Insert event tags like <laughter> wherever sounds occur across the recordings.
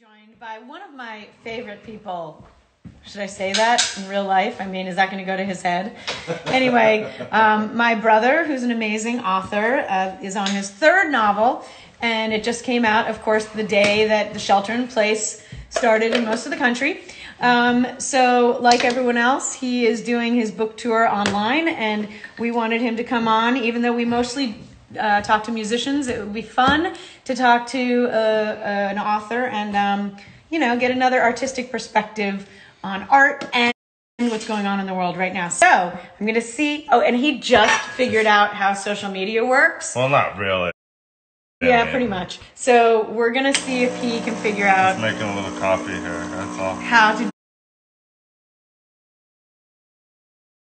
joined by one of my favorite people. Should I say that in real life? I mean, is that going to go to his head? <laughs> Anyway, um, my brother, who's an amazing author, uh, is on his third novel, and it just came out, of course, the day that the shelter in place started in most of the country. Um, so, like everyone else, he is doing his book tour online, and we wanted him to come on, even though we mostly uh, talk to musicians. It would be fun to talk to uh, uh, an author and, um, you know, get another artistic perspective on art and what's going on in the world right now. So I'm going to see. Oh, and he just figured out how social media works. Well, not really. Yeah, pretty much. So we're going to see if he can figure out Just making a little coffee here. That's all. how to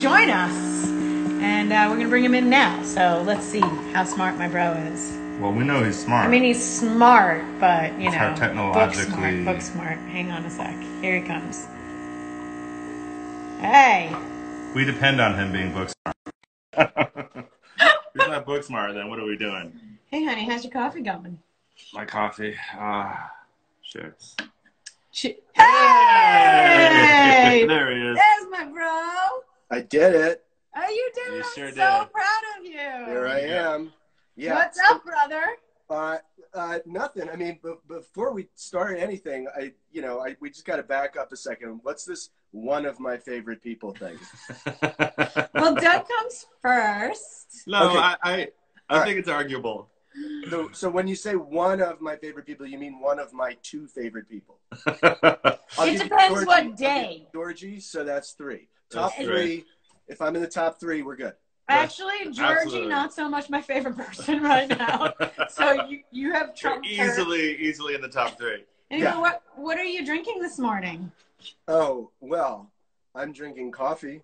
join us. And uh, we're going to bring him in now. So let's see how smart my bro is. Well, we know he's smart. I mean, he's smart, but you know, how book smart. Book smart. Hang on a sec. Here he comes. Hey, we depend on him being book smart. <laughs> he's not book smart. Then what are we doing? hey, honey, how's your coffee going? My coffee. Ah, shit. Sh- hey, <laughs> there he is. there's my bro. I did it. Oh, you did You! I'm sure so did. proud of you. There I am. Yeah. What's up, brother? Uh, uh, nothing. I mean, b- before we start anything, I, you know, I, we just got to back up a second. What's this one of my favorite people thing? <laughs> Well, Doug comes first. no, Okay. I, I, I All think it's arguable. So, so when you say one of my favorite people, you mean one of my two favorite people? <laughs> It depends Georgie. what day. you Georgie, so that's three. Top That's three. If I'm in the top three, we're good. Actually, Georgie, Absolutely. not so much my favorite <laughs> person right now. <laughs> so you you have You're trumped her. easily, easily in the top three. <laughs> Anyway, Yeah. what what are you drinking this morning? Oh well, I'm drinking coffee.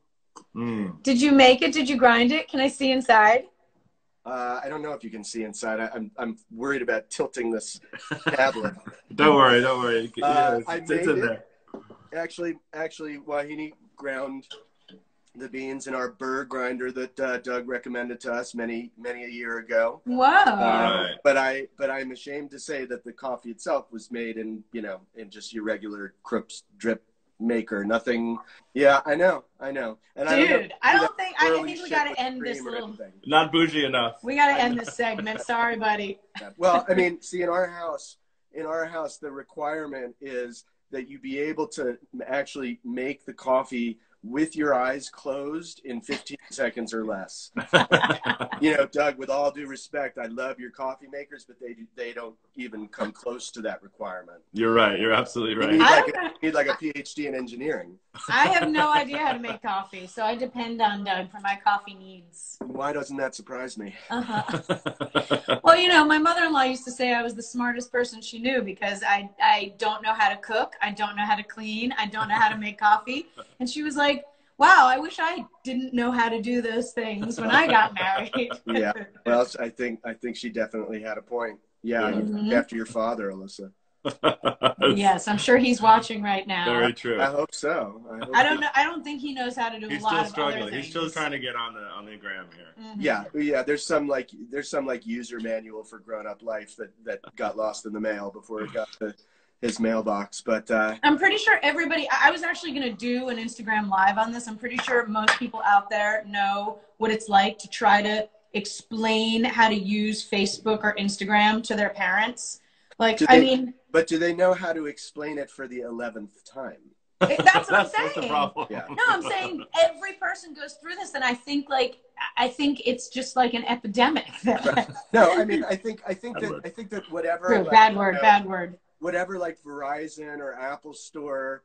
Mm. Did you make it? Did you grind it? Can I see inside? Uh, I don't know if you can see inside. I, I'm I'm worried about tilting this tablet. Don't worry, don't worry. Uh, Yeah, I it's, it's made in it. there. actually, actually, Wahini ground the beans in our burr grinder that uh, Doug recommended to us many, many a year ago. Whoa. Uh, Alright. But I, but I'm ashamed to say that the coffee itself was made in, you know, in just your regular Krups drip maker. Nothing. Yeah, I know, I know. And I don't, know, Dude, I do don't think I think we shit gotta end this little. anything. Not bougie enough. We gotta end this segment. Sorry, buddy. Well, I mean, see, in our house, in our house, the requirement is that you be able to actually make the coffee with your eyes closed in 15 <laughs> seconds or less. <laughs> you know, Doug, with all due respect, I love your coffee makers, but they they don't even come close to that requirement. You're right. You're absolutely You need right. Like, a, you need like a PhD in engineering. I have no idea how to make coffee, so I depend on Doug for my coffee needs. Why doesn't that surprise me? Uh-huh. Well, you know, my mother-in-law used to say I was the smartest person she knew because I I don't know how to cook, I don't know how to clean, I don't know how to make coffee, and she was like, "Wow, I wish I didn't know how to do those things when I got married." Yeah. Well, I think I think she definitely had a point. Yeah, Mhm. after your father, Alyssa. Yes, I'm sure he's watching right now. Very true. I hope so. I, hope I don't know. I don't think he knows how to do He's a lot still of other struggling. He's still trying to get on the on the gram here. Mhm. Yeah, yeah. There's some like there's some like user manual for grown up life that that got lost in the mail before it got to his mailbox. But uh, I'm pretty sure everybody. I I was actually going to do an Instagram live on this. I'm pretty sure most people out there know what it's like to try to explain how to use Facebook or Instagram to their parents. Like, I they- mean, but do they know how to explain it for the eleventh time? it- <laughs> that's what I'm that's, that's the saying. problem. Yeah. No, I'm saying every person goes through this, and I think like I think it's just like an epidemic. <laughs> No, I mean I think I think Bad that word. I think that whatever True, like, bad you word, know, bad word. whatever like Verizon or Apple Store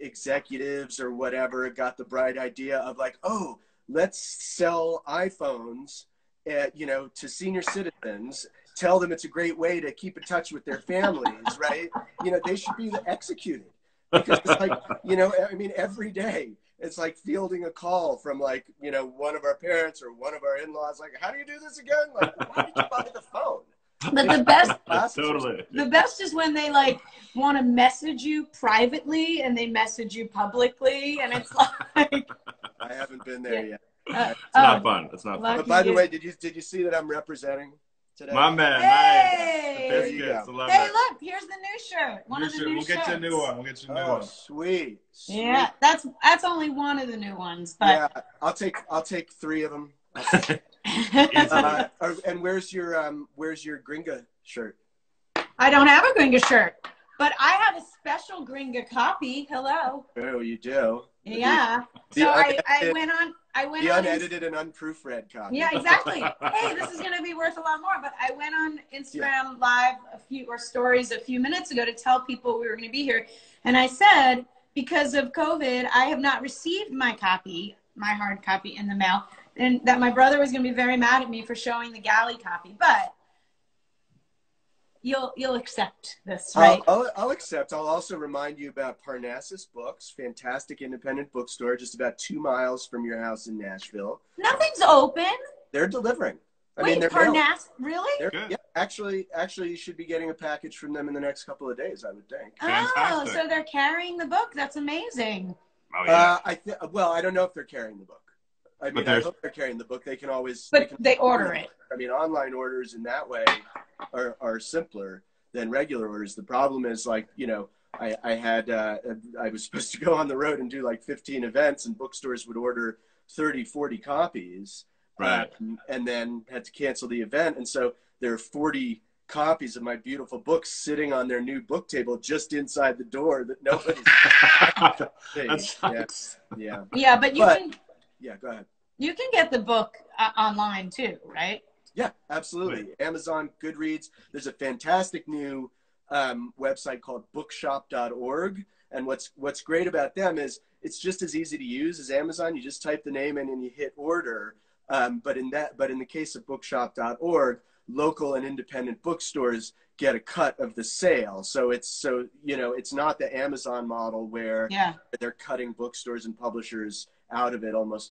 executives or whatever got the bright idea of like, oh, let's sell iPhones, at, you know, to senior citizens. Tell them it's a great way to keep in touch with their families, <laughs> right? You know, they should be executed because it's like, you know, I mean, every day it's like fielding a call from like, you know, one of our parents or one of our in-laws. Like, how do you do this again? Like, why did you buy the phone? But the best <laughs> totally. The best is when they like want to message you privately and they message you publicly, and it's <laughs> like, I haven't been there Yeah. yet. uh, It's not oh, fun. It's not fun. But by the way, did you did you see that I'm representing? Today. My man, Hey! nice. There you Biscuits. I love Hey, it. look, here's the new shirt. One New of the shirt. new we'll shirts. get you a new one. We'll get you a new Oh, one. sweet. sweet. Yeah, that's that's only one of the new ones, but yeah, I'll take I'll take three of them. <laughs> Uh, and where's your um where's your Gringa shirt? I don't have a Gringa shirt. But I have a special Gringa copy. Hello. Oh, you do. Yeah. The So I, I went on I went The on unedited and unproofread copy. Yeah, exactly. <laughs> hey, this is going to be worth a lot more. But I went on Instagram live a few or stories a few minutes ago to tell people we were going to be here, and I said because of COVID, I have not received my copy, my hard copy in the mail, and that my brother was going to be very mad at me for showing the galley copy. But you'll you'll accept this, right? I'll, I'll, I'll accept. I'll also remind you about Parnassus Books, fantastic independent bookstore, just about two miles from your house in Nashville. Nothing's open. They're delivering. I Wait, mean, they're mailing. Parnas, really? They're, Good. yeah, actually, actually, you should be getting a package from them in the next couple of days. I would think. Oh, so they're carrying the book. That's amazing. Oh yeah. Uh, I th- well, I don't know if they're carrying the book. I mean, I hope they're carrying the book. They can always. But can, they order it. I mean, online orders in that way are, are simpler than regular orders. The problem is like, you know, I, I had, uh, I was <laughs> supposed to go on the road and do like 15 events and bookstores would order 30, 40 copies. Right. um, and then had to cancel the event. And so there are 40 copies of my beautiful books sitting on their new book table just inside the door that nobody's <laughs> that seen. Yeah. Yeah. Yeah, but you But- can Yeah. Go ahead. you can get the book uh, online too, right? Yeah, absolutely. Amazon, Goodreads. There's a fantastic new um, website called bookshop.org. And what's what's great about them is it's just as easy to use as Amazon. You just type the name in and you hit order. Um, but in that, but in the case of bookshop.org, local and independent bookstores get a cut of the sale. So it's so you know it's not the Amazon model where Yeah. they're cutting bookstores and publishers out of it almost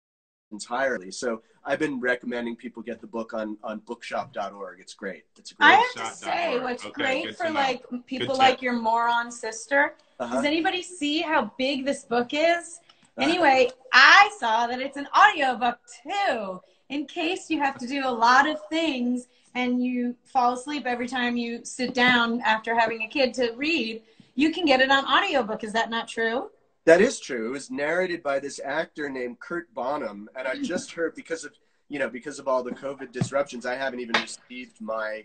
entirely. So I've been recommending people get the book on on bookshop.org. It's great. It's a great. I have to say, what's Okay, great for like people like your moron sister. Uh-huh. Does anybody see how big this book is? Uh-huh. Anyway, I saw that it's an audiobook too. In case you have to do a lot of things and you fall asleep every time you sit down after having a kid to read, you can get it on audiobook. Is that not true? That is true. It was narrated by this actor named Kurt Bonham, and I just heard because of you know because of all the COVID disruptions, I haven't even received my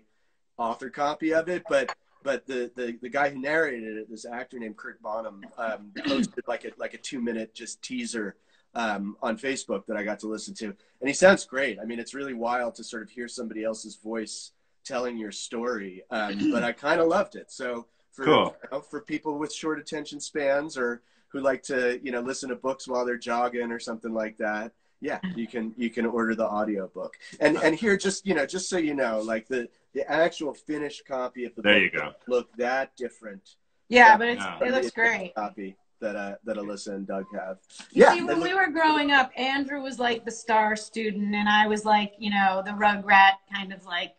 author copy of it. But but the the, the guy who narrated it, this actor named Kurt Bonham, um, posted like a like a two minute just teaser um, on Facebook that I got to listen to, and he sounds great. I mean, it's really wild to sort of hear somebody else's voice telling your story, um, but I <clears throat> kind of loved it. So for Cool. you know, for people with short attention spans or who like to you know listen to books while they're jogging or something like that yeah you can you can order the audio book and and here just you know just so you know like the the actual finished copy of the There book you go. look that different Yeah, but it's, Yeah. it looks great. copy that uh that alyssa and doug have You yeah see, they when we were growing up, Andrew was like the star student, and I was like, you know, the rugrat kind of like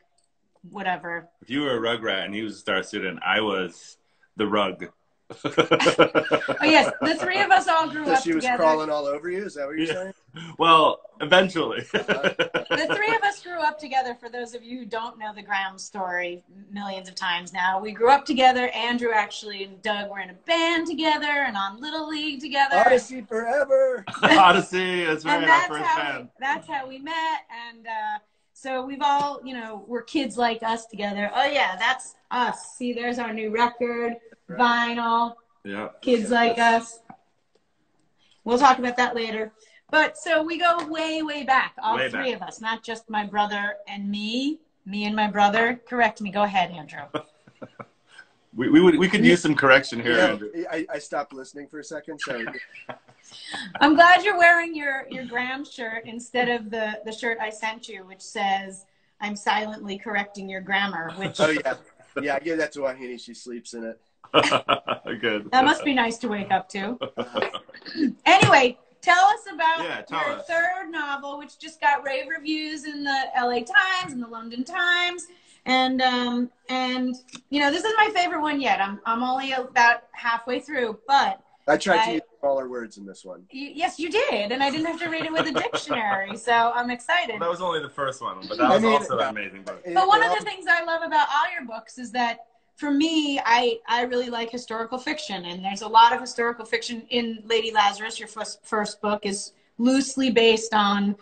whatever. If you were a rugrat and he was a star student, I was the rug. Oh yes, the three of us all grew so up she was together. crawling all over you is that what you're Yeah. saying well, eventually. <laughs> The three of us grew up together. For those of you who don't know the Graham story, millions of times now, we grew up together. Andrew actually and Doug were in a band together and on Little League together. odyssey forever <laughs> Odyssey, that's right, and our that's first how band. we, that's how we met and uh, so we've all you know we're kids like us together oh yeah that's us see there's our new record vinyl Yeah. kids like us. We'll talk about that later. But so we go way way back all Way three back. of us not just my brother and me me and my brother. Correct me. Go ahead andrew. <laughs> We, we would we could use some correction here, You know, Andrew. I, I stopped listening for a second so. <laughs> I'm glad you're wearing your your graham shirt instead of the the shirt i sent you which says i'm silently correcting your grammar which oh yeah. Yeah i give that to wahini. She sleeps in it <laughs> Good. That must be nice to wake up to. <laughs> anyway, tell us about Yeah, tell your us. third novel, which just got rave reviews in the LA Times and the London Times. And um, and you know, this is my favorite one yet. I'm I'm only about halfway through, but I tried I- to use smaller words in this one. You, yes, you did, and I didn't have to read it with a dictionary, <laughs> so I'm excited. Well, that was only the first one, but that I was mean, also yeah. an amazing book. But one It of the things I love about all your books is that for me, I, I really like historical fiction, and there's a lot of historical fiction in Lady Lazarus. Your first, first book is loosely based on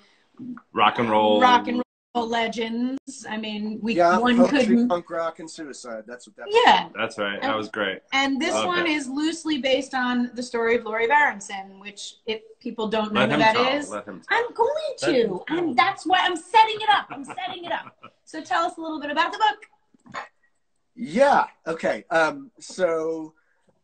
Rock and roll. rock and roll legends. I mean, we yeah, one poetry, couldn't. punk rock, and suicide. That's what that. Yeah, That's right. That was great. and this Okay. one is loosely based on the story of Lori Berenson, which if people don't know Let who him that tell. is, Let him. I'm going to. And that's why I'm setting it up. I'm setting it up. So tell us a little bit about the book. Yeah. Okay. Um, so,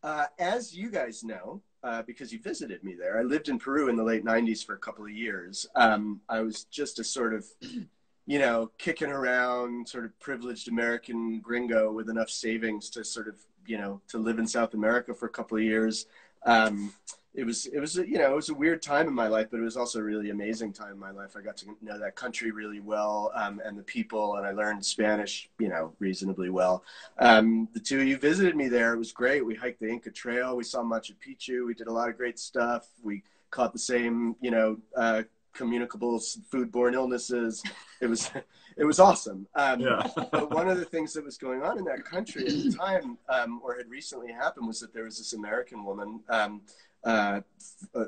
uh, as you guys know, uh, because you visited me there, I lived in Peru in the late '90s for a couple of years. Um, I was just a sort of, <clears throat> you know, kicking around, sort of privileged American gringo with enough savings to sort of, you know, to live in South America for a couple of years. Um, it was it was a, you know it was a weird time in my life, but it was also a really amazing time in my life. I got to know that country really well um, and the people, and I learned Spanish, you know, reasonably well. Um, the two of you visited me there. It was great. We hiked the Inca Trail. We saw Machu Picchu. We did a lot of great stuff. We caught the same, you know, uh, communicable foodborne illnesses. <laughs> It was it was awesome. Um, Yeah. <laughs> but one of the things that was going on in that country at the time, um, or had recently happened, was that there was this American woman, um, uh,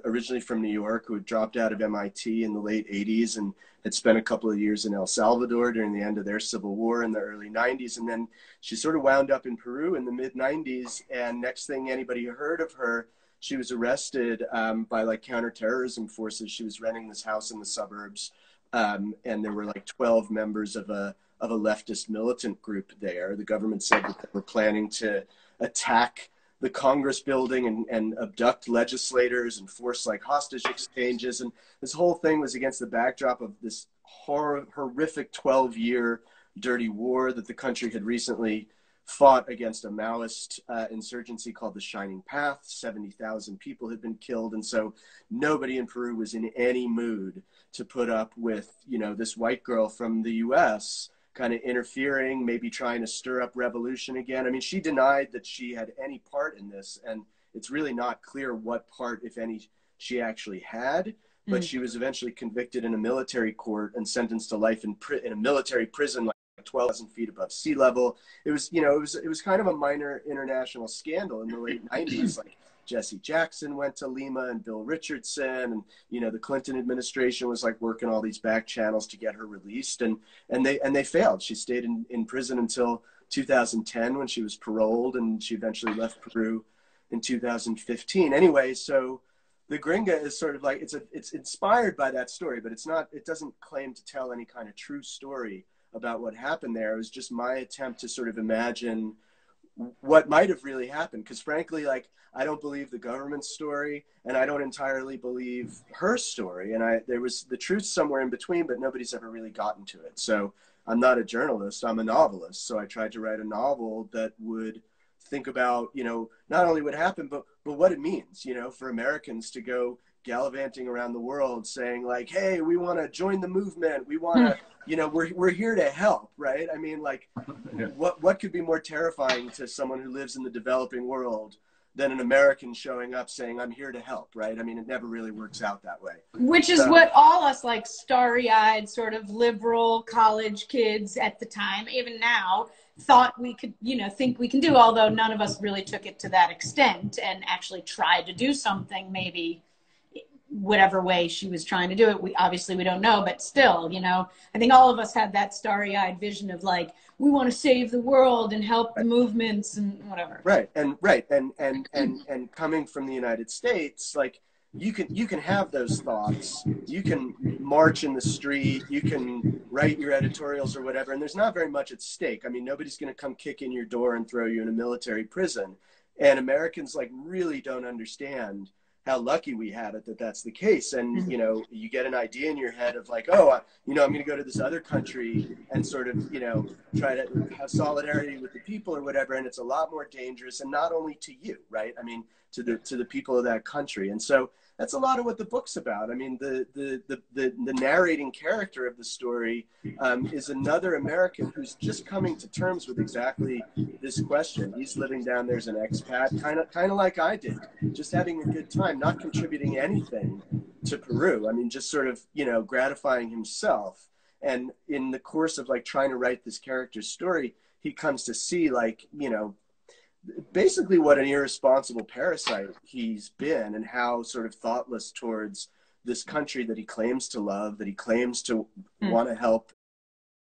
originally from New York, who had dropped out of MIT in the late 80s and had spent a couple of years in El Salvador during the end of their civil war in the early 90s. And then she sort of wound up in Peru in the mid 90s. And next thing anybody heard of her, she was arrested um, by like counterterrorism forces. She was renting this house in the suburbs um, and there were like 12 members of a of a leftist militant group there. The government said that they were planning to attack the Congress building and, and abduct legislators and force like hostage exchanges. And this whole thing was against the backdrop of this hor- horrific 12 year dirty war that the country had recently fought against a Maoist uh, insurgency called the Shining Path. 70,000 people had been killed. And so nobody in Peru was in any mood to put up with, you know, this white girl from the US kind of interfering, maybe trying to stir up revolution again. I mean, she denied that she had any part in this. And it's really not clear what part, if any, she actually had. But Mm. she was eventually convicted in a military court and sentenced to life in, pri- in a military prison, like 12,000 feet above sea level. It was, you know, it was it was kind of a minor international scandal in the late 90s. Like Jesse Jackson went to Lima and Bill Richardson, and you know the Clinton administration was like working all these back channels to get her released, and and they and they failed. She stayed in, in prison until 2010 when she was paroled, and she eventually left Peru in 2015. Anyway, so the Gringa is sort of like it's a it's inspired by that story, but it's not. It doesn't claim to tell any kind of true story about what happened there. It was just my attempt to sort of imagine what might have really happened. Because frankly, like I don't believe the government's story, and I don't entirely believe her story. And I there was the truth somewhere in between, but nobody's ever really gotten to it. So I'm not a journalist. I'm a novelist. So I tried to write a novel that would think about you know not only what happened, but but what it means. You know, for Americans to go gallivanting around the world saying like hey we want to join the movement. We want to hmm. you know we're, we're here to help right? I mean like <laughs> Yeah. what what could be more terrifying to someone who lives in the developing world than an american showing up saying i'm here to help right? I mean it never really works out that way. Which is So- what all us like starry eyed, sort of liberal college kids at the time, even now, thought we could, you know, think we can do, although none of us really took it to that extent and actually tried to do something maybe whatever way she was trying to do it. We obviously we don't know, but still, you know, I think all of us had that starry eyed vision of like, we want to save the world and help the movements and whatever. right and right and and and and coming from the united states like you can you can have those thoughts. You can march in the street. You can write your editorials or whatever and there's not very much at stake. I mean nobody's going to come kick in your door and throw you in a military prison. And americans like really don't understand how lucky we had it that that's the case. And mm-hmm. you know you get an idea in your head of like oh I, you know i'm going to go to this other country and sort of you know try to have solidarity with the people or whatever and it's a lot more dangerous and not only to you right? I mean to the to the people of that country. And so that's a lot of what the book's about. I mean, the the the the, the narrating character of the story um, is another American who's just coming to terms with exactly this question. He's living down there as an expat, kind of kind of like I did, just having a good time, not contributing anything to Peru. I mean, just sort of you know gratifying himself. And in the course of like trying to write this character's story, he comes to see like you know basically what an irresponsible parasite he's been and how sort of thoughtless towards this country that he claims to love that he claims to mm. want to help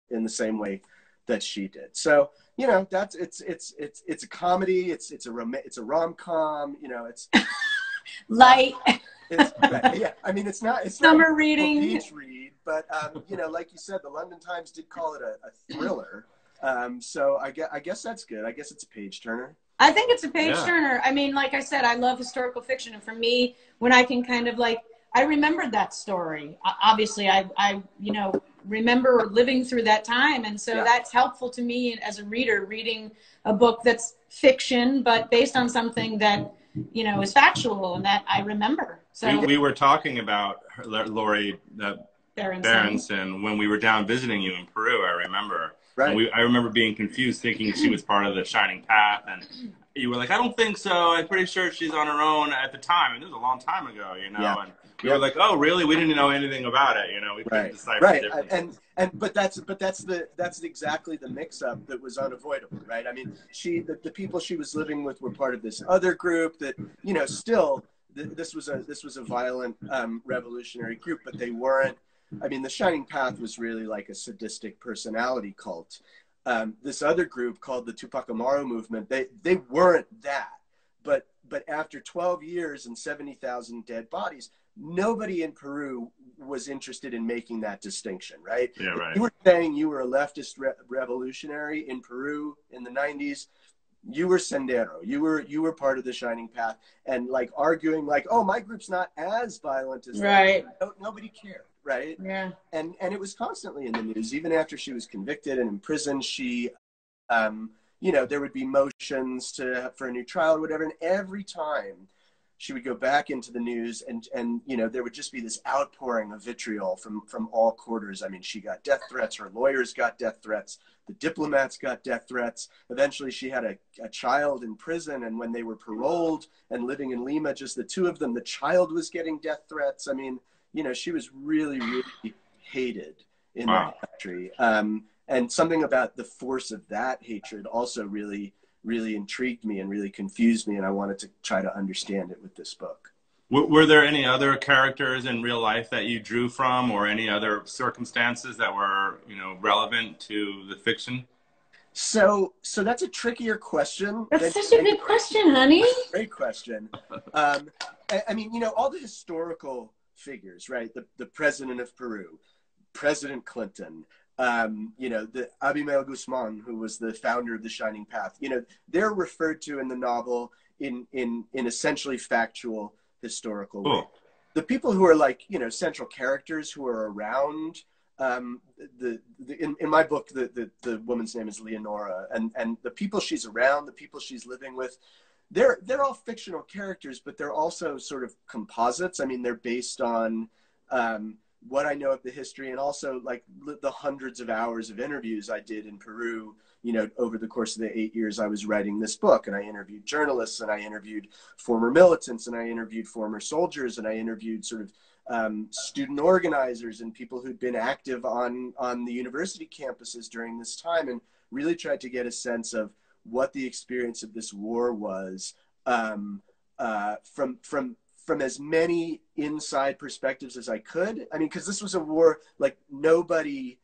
in the same way that she did. So you know that's it's it's it's it's a comedy it's it's a rom it's a rom-com you know it's <laughs> light. uh, it's, yeah i mean it's not it's summer not reading beach read but um you know like you said the london times did call it a, a thriller um, so I guess, I guess that's good. I guess it's a page turner. I think it's a page yeah. turner. I mean, like I said, I love historical fiction, and for me, when I can kind of like, I remembered that story. Obviously, I, I, you know, remember living through that time, and so yeah. that's helpful to me as a reader, reading a book that's fiction but based on something that you know is factual and that I remember. So we, we were talking about Lori uh, Berenson. Berenson when we were down visiting you in Peru. I remember Right. We, I remember being confused, thinking she was part of the Shining Path, and you were like, "I don't think so. I'm pretty sure she's on her own at the time." And it was a long time ago, you know. Yeah. And we yeah. were like, "Oh, really? We didn't know anything about it, you know. We couldn't right. decipher right. And and but that's but that's the that's exactly the mix-up that was unavoidable, right? I mean, she the, the people she was living with were part of this other group that you know still this was a this was a violent um, revolutionary group, but they weren't I mean, the Shining Path was really like a sadistic personality cult. Um, this other group called the Tupac Amaru movement, they they weren't that, but but after 12 years and 70,000 dead bodies, nobody in Peru was interested in making that distinction, right? Yeah, right. If you were saying you were a leftist re- revolutionary in Peru in the 90s, you were sendero. You were you were part of the shining path. And like arguing like oh my group's not as violent as right. No, nobody cared right? Yeah. And and it was constantly in the news. Even after she was convicted and in prison she um you know there would be motions to for a new trial or whatever. And every time she would go back into the news and and you know there would just be this outpouring of vitriol from from all quarters. I mean she got death threats. Her lawyers got death threats. The diplomats got death threats. Eventually she had a, a child in prison. And when they were paroled and living in lima just the two of them the child was getting death threats. I mean you know she was really really hated in wow. that country um, and something about the force of that hatred also really really intrigued me and really confused me, and I wanted to try to understand it with this book. Were there any other characters in real life that you drew from, or any other circumstances that were, you know, relevant to the fiction? So, so that's a trickier question. That's such a good question, honey. Great question. Um, I, I, mean, you know, all the historical figures, right? The the president of Peru, President Clinton, um, you know, the Abimael Guzman, who was the founder of the Shining Path, you know, they're referred to in the novel in in in essentially factual historical way. The people who are like, you know, central characters who are around um, the, the in, in my book, the, the the woman's name is Leonora, and and the people she's around, the people she's living with, they're they're all fictional characters, but they're also sort of composites. I mean, they're based on um, what I know of the history and also like the hundreds of hours of interviews I did in Peru, you know, over the course of the eight years I was writing this book. And I interviewed journalists and I interviewed former militants and I interviewed former soldiers and I interviewed sort of um, student organizers and people who'd been active on, on the university campuses during this time and really tried to get a sense of what the experience of this war was um, uh, from, from from as many inside perspectives as I could. I mean, because this was a war like nobody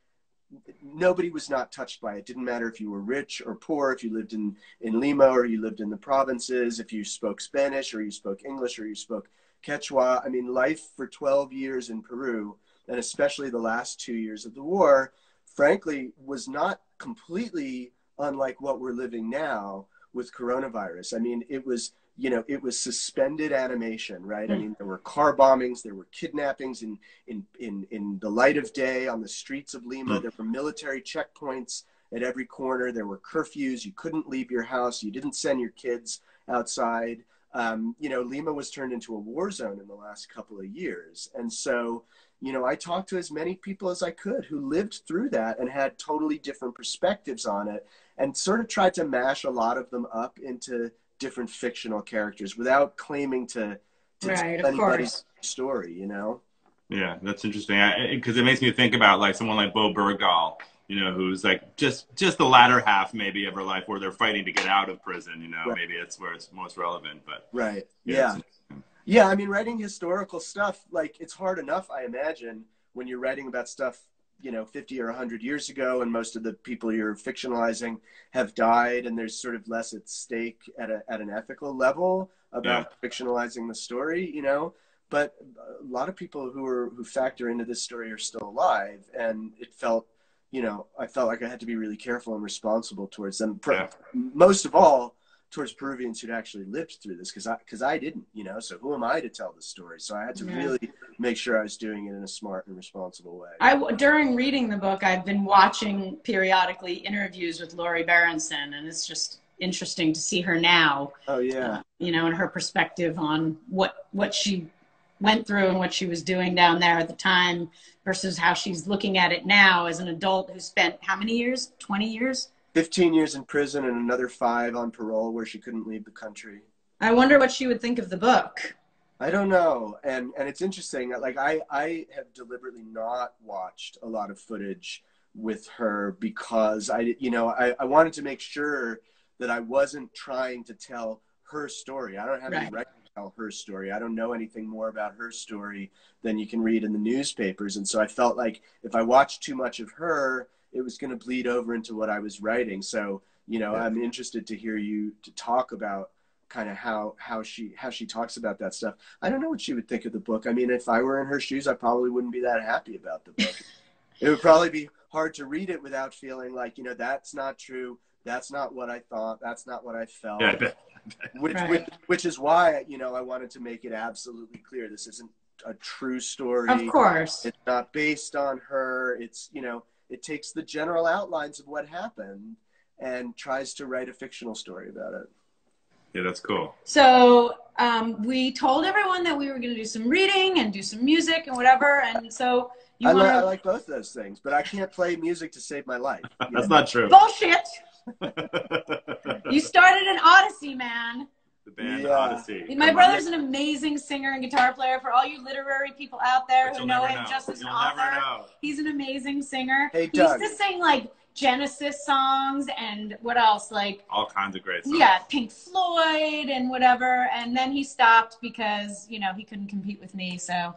nobody was not touched by it. Didn't matter if you were rich or poor, if you lived in in Lima or you lived in the provinces, if you spoke Spanish or you spoke English or you spoke Quechua. I mean, life for 12 years in Peru, and especially the last two years of the war, frankly, was not completely unlike what we're living now with coronavirus. I mean, it was you know, it was suspended animation, right? Mm. I hmm. mean, there were car bombings, there were kidnappings in, in, in, in the light of day on the streets of Lima. Mm. There were military checkpoints at every corner. There were curfews. You couldn't leave your house. You didn't send your kids outside. um, you know, Lima was turned into a war zone in the last couple of years. And so, you know, I talked to as many people as I could who lived through that and had totally different perspectives on it and sort of tried to mash a lot of them up into different fictional characters without claiming to, to right, tell anybody's story, you know? Yeah, that's interesting because it makes me think about like someone like Bowe Bergdahl, you know, who's like just just the latter half maybe of her life where they're fighting to get out of prison. You know, right. maybe it's where it's most relevant. But right, yeah, yeah. yeah. I mean, writing historical stuff like it's hard enough, I imagine, when you're writing about stuff you know 50 or 100 years ago and most of the people you're fictionalizing have died and there's sort of less at stake at, a, at an ethical level about yeah. fictionalizing the story you know but a lot of people who are who factor into this story are still alive and it felt you know i felt like i had to be really careful and responsible towards them yeah. most of all towards peruvians who'd actually lived through this because i because i didn't you know so who am i to tell the story so i had to yeah. really make sure i was doing it in a smart and responsible way i during reading the book i've been watching periodically interviews with lori berenson and it's just interesting to see her now oh yeah uh, you know and her perspective on what what she went through and what she was doing down there at the time versus how she's looking at it now as an adult who spent how many years? 20 years? 15 years in prison and another five on parole where she couldn't leave the country. I wonder what she would think of the book. I don't know. And and it's interesting. Like I, I have deliberately not watched a lot of footage with her because I you know, I, I wanted to make sure that I wasn't trying to tell her story. I don't have right. any record tell her story. I don't know anything more about her story than you can read in the newspapers. And so I felt like if I watched too much of her, it was going to bleed over into what I was writing. So, you know, yeah. I'm interested to hear you to talk about kind of how how she how she talks about that stuff. I don't know what she would think of the book. I mean, if I were in her shoes, I probably wouldn't be that happy about the book. <laughs> it would probably be hard to read it without feeling like, you know, that's not true. That's not what I thought. That's not what I felt. Yeah, <laughs> which, right. which, which is why you know I wanted to make it absolutely clear this isn't a true story. Of course, it's not based on her. It's you know it takes the general outlines of what happened and tries to write a fictional story about it. Yeah, that's cool. So um, we told everyone that we were going to do some reading and do some music and whatever, and so. I, wanna... I, like both those things, but I can't play music to save my life. <laughs> that's know? not true. Bullshit. <laughs> you started an Odyssey, man. The band yeah. Odyssey. My brother's an amazing singer and guitar player. For all you literary people out there who know him know. just as an author, he's an amazing singer. Hey, he used to sing like Genesis songs and what else? Like all kinds of great songs. Yeah, Pink Floyd and whatever. And then he stopped because you know he couldn't compete with me. So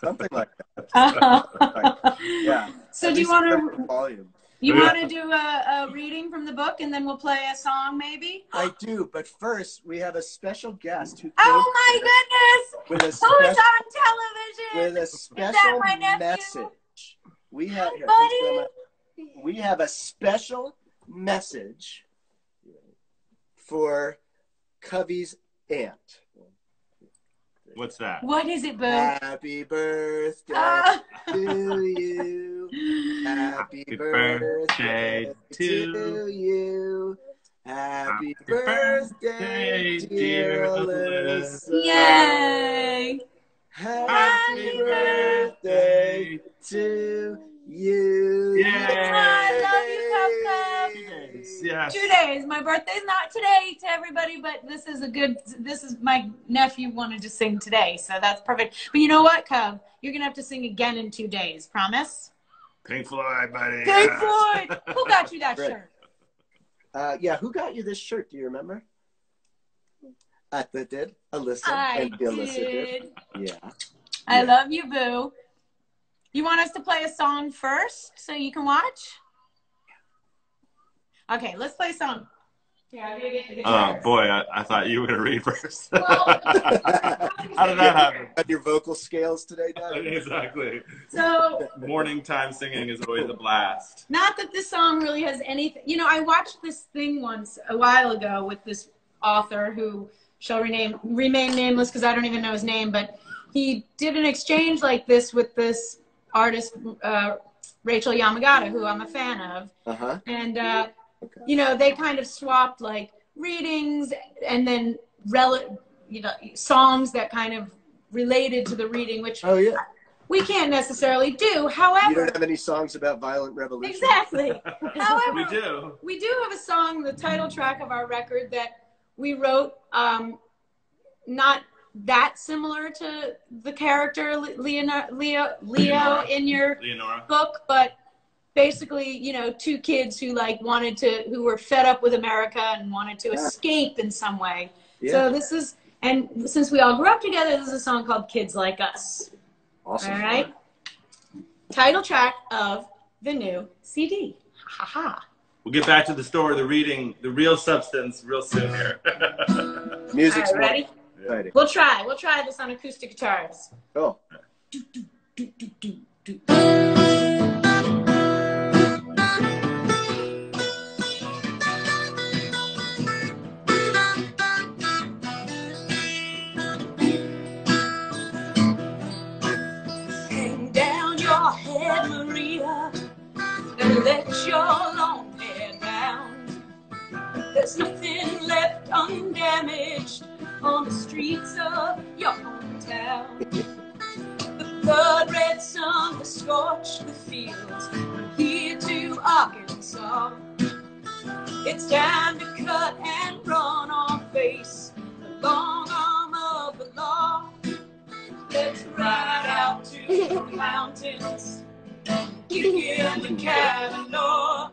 something like that. <laughs> <laughs> yeah. So At do you want to volume? You want to do a, a, reading from the book and then we'll play a song maybe? I do, but first we have a special guest who Oh my goodness! With a spe- Who's on television? With a special message. We have here, we have a special message for Covey's aunt. What's that? What is it, Boo? Happy birthday uh. to you. <laughs> Happy, Happy birthday, birthday to you. Happy, Happy birthday, birthday, dear Alyssa. Yay! Happy, Happy birthday to you. Yay! I love you, Cup Cup yes. Two days. My birthday's not today to everybody, but this is a good. This is my nephew wanted to sing today, so that's perfect. But you know what, Cub? You're gonna have to sing again in two days. Promise. Pink Floyd, buddy. Pink Floyd. Who got you that <laughs> shirt? Uh, yeah, who got you this shirt? Do you remember? Atha did. Alyssa. I and did. Alyssa did. Yeah. I yeah. love you, Boo. You want us to play a song first so you can watch? Okay, let's play some. Yeah, Oh boy, I, I, thought you were gonna read first. Well, <laughs> How did that happen? Your vocal scales today, Doug? <laughs> exactly. So morning time singing is always a blast. Not that this song really has anything. You know, I watched this thing once a while ago with this author who shall rename remain nameless because I don't even know his name, but he did an exchange like this with this artist uh, Rachel Yamagata, who I'm a fan of, uh-huh. and. Uh, Okay. You know, they kind of swapped like readings and then rel- you know songs that kind of related to the reading, which oh yeah. We can't necessarily do. However, you don't have any songs about violent revolution. Exactly. <laughs> However, we do. We do have a song, the title track of our record that we wrote, um, not that similar to the character Leo, Leo, Leo in your Leonora. book, but basically, you know, two kids who like wanted to, who were fed up with America and wanted to yeah. escape in some way. Yeah. So this is, and since we all grew up together, this is a song called Kids Like Us. Awesome. All right. Title track of the new CD. Ha ha. We'll get back to the story, the reading, the real substance, real soon here. <laughs> Music's right, ready? Ready. We'll try. We'll try this on acoustic guitars. Cool. Do, do, do, let your long hair down. There's nothing left undamaged on the streets of your hometown. The blood red sun has scorched the fields from here to Arkansas. It's time to cut and run or face the long arm of the law. Let's ride out to the mountains kick in the cabin door,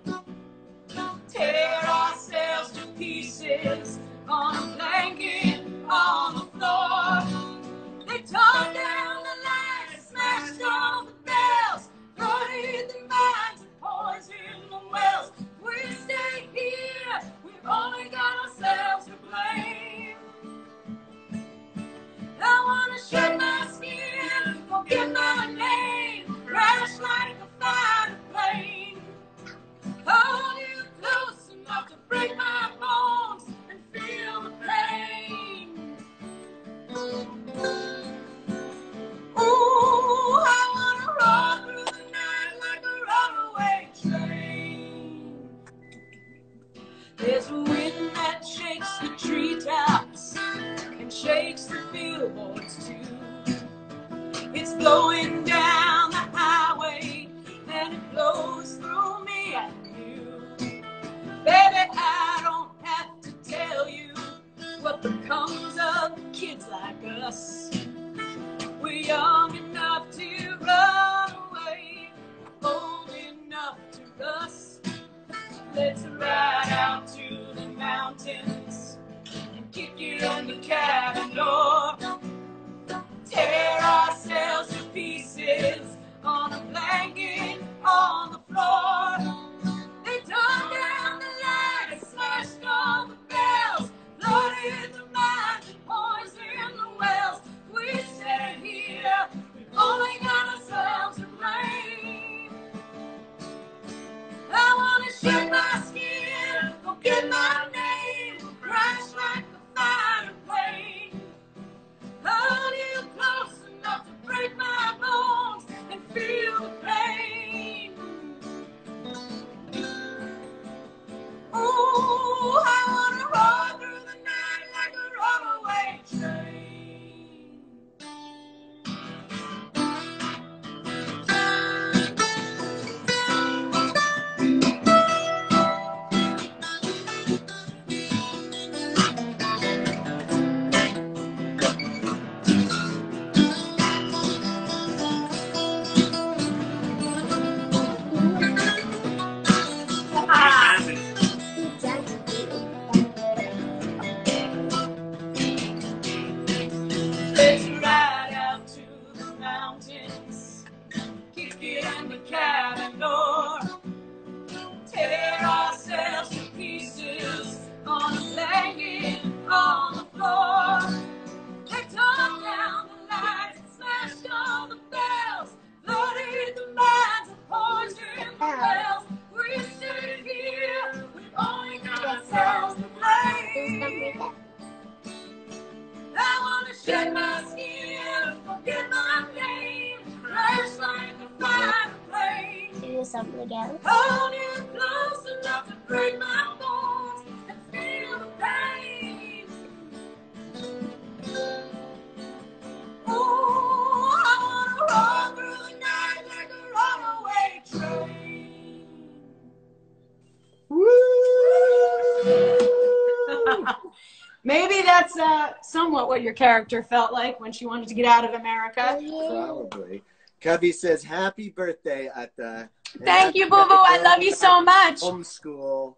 what your character felt like when she wanted to get out of America. Probably. Cubby says, "Happy birthday, Atta." Thank you, Boo Boo. I love you so much. Homeschool.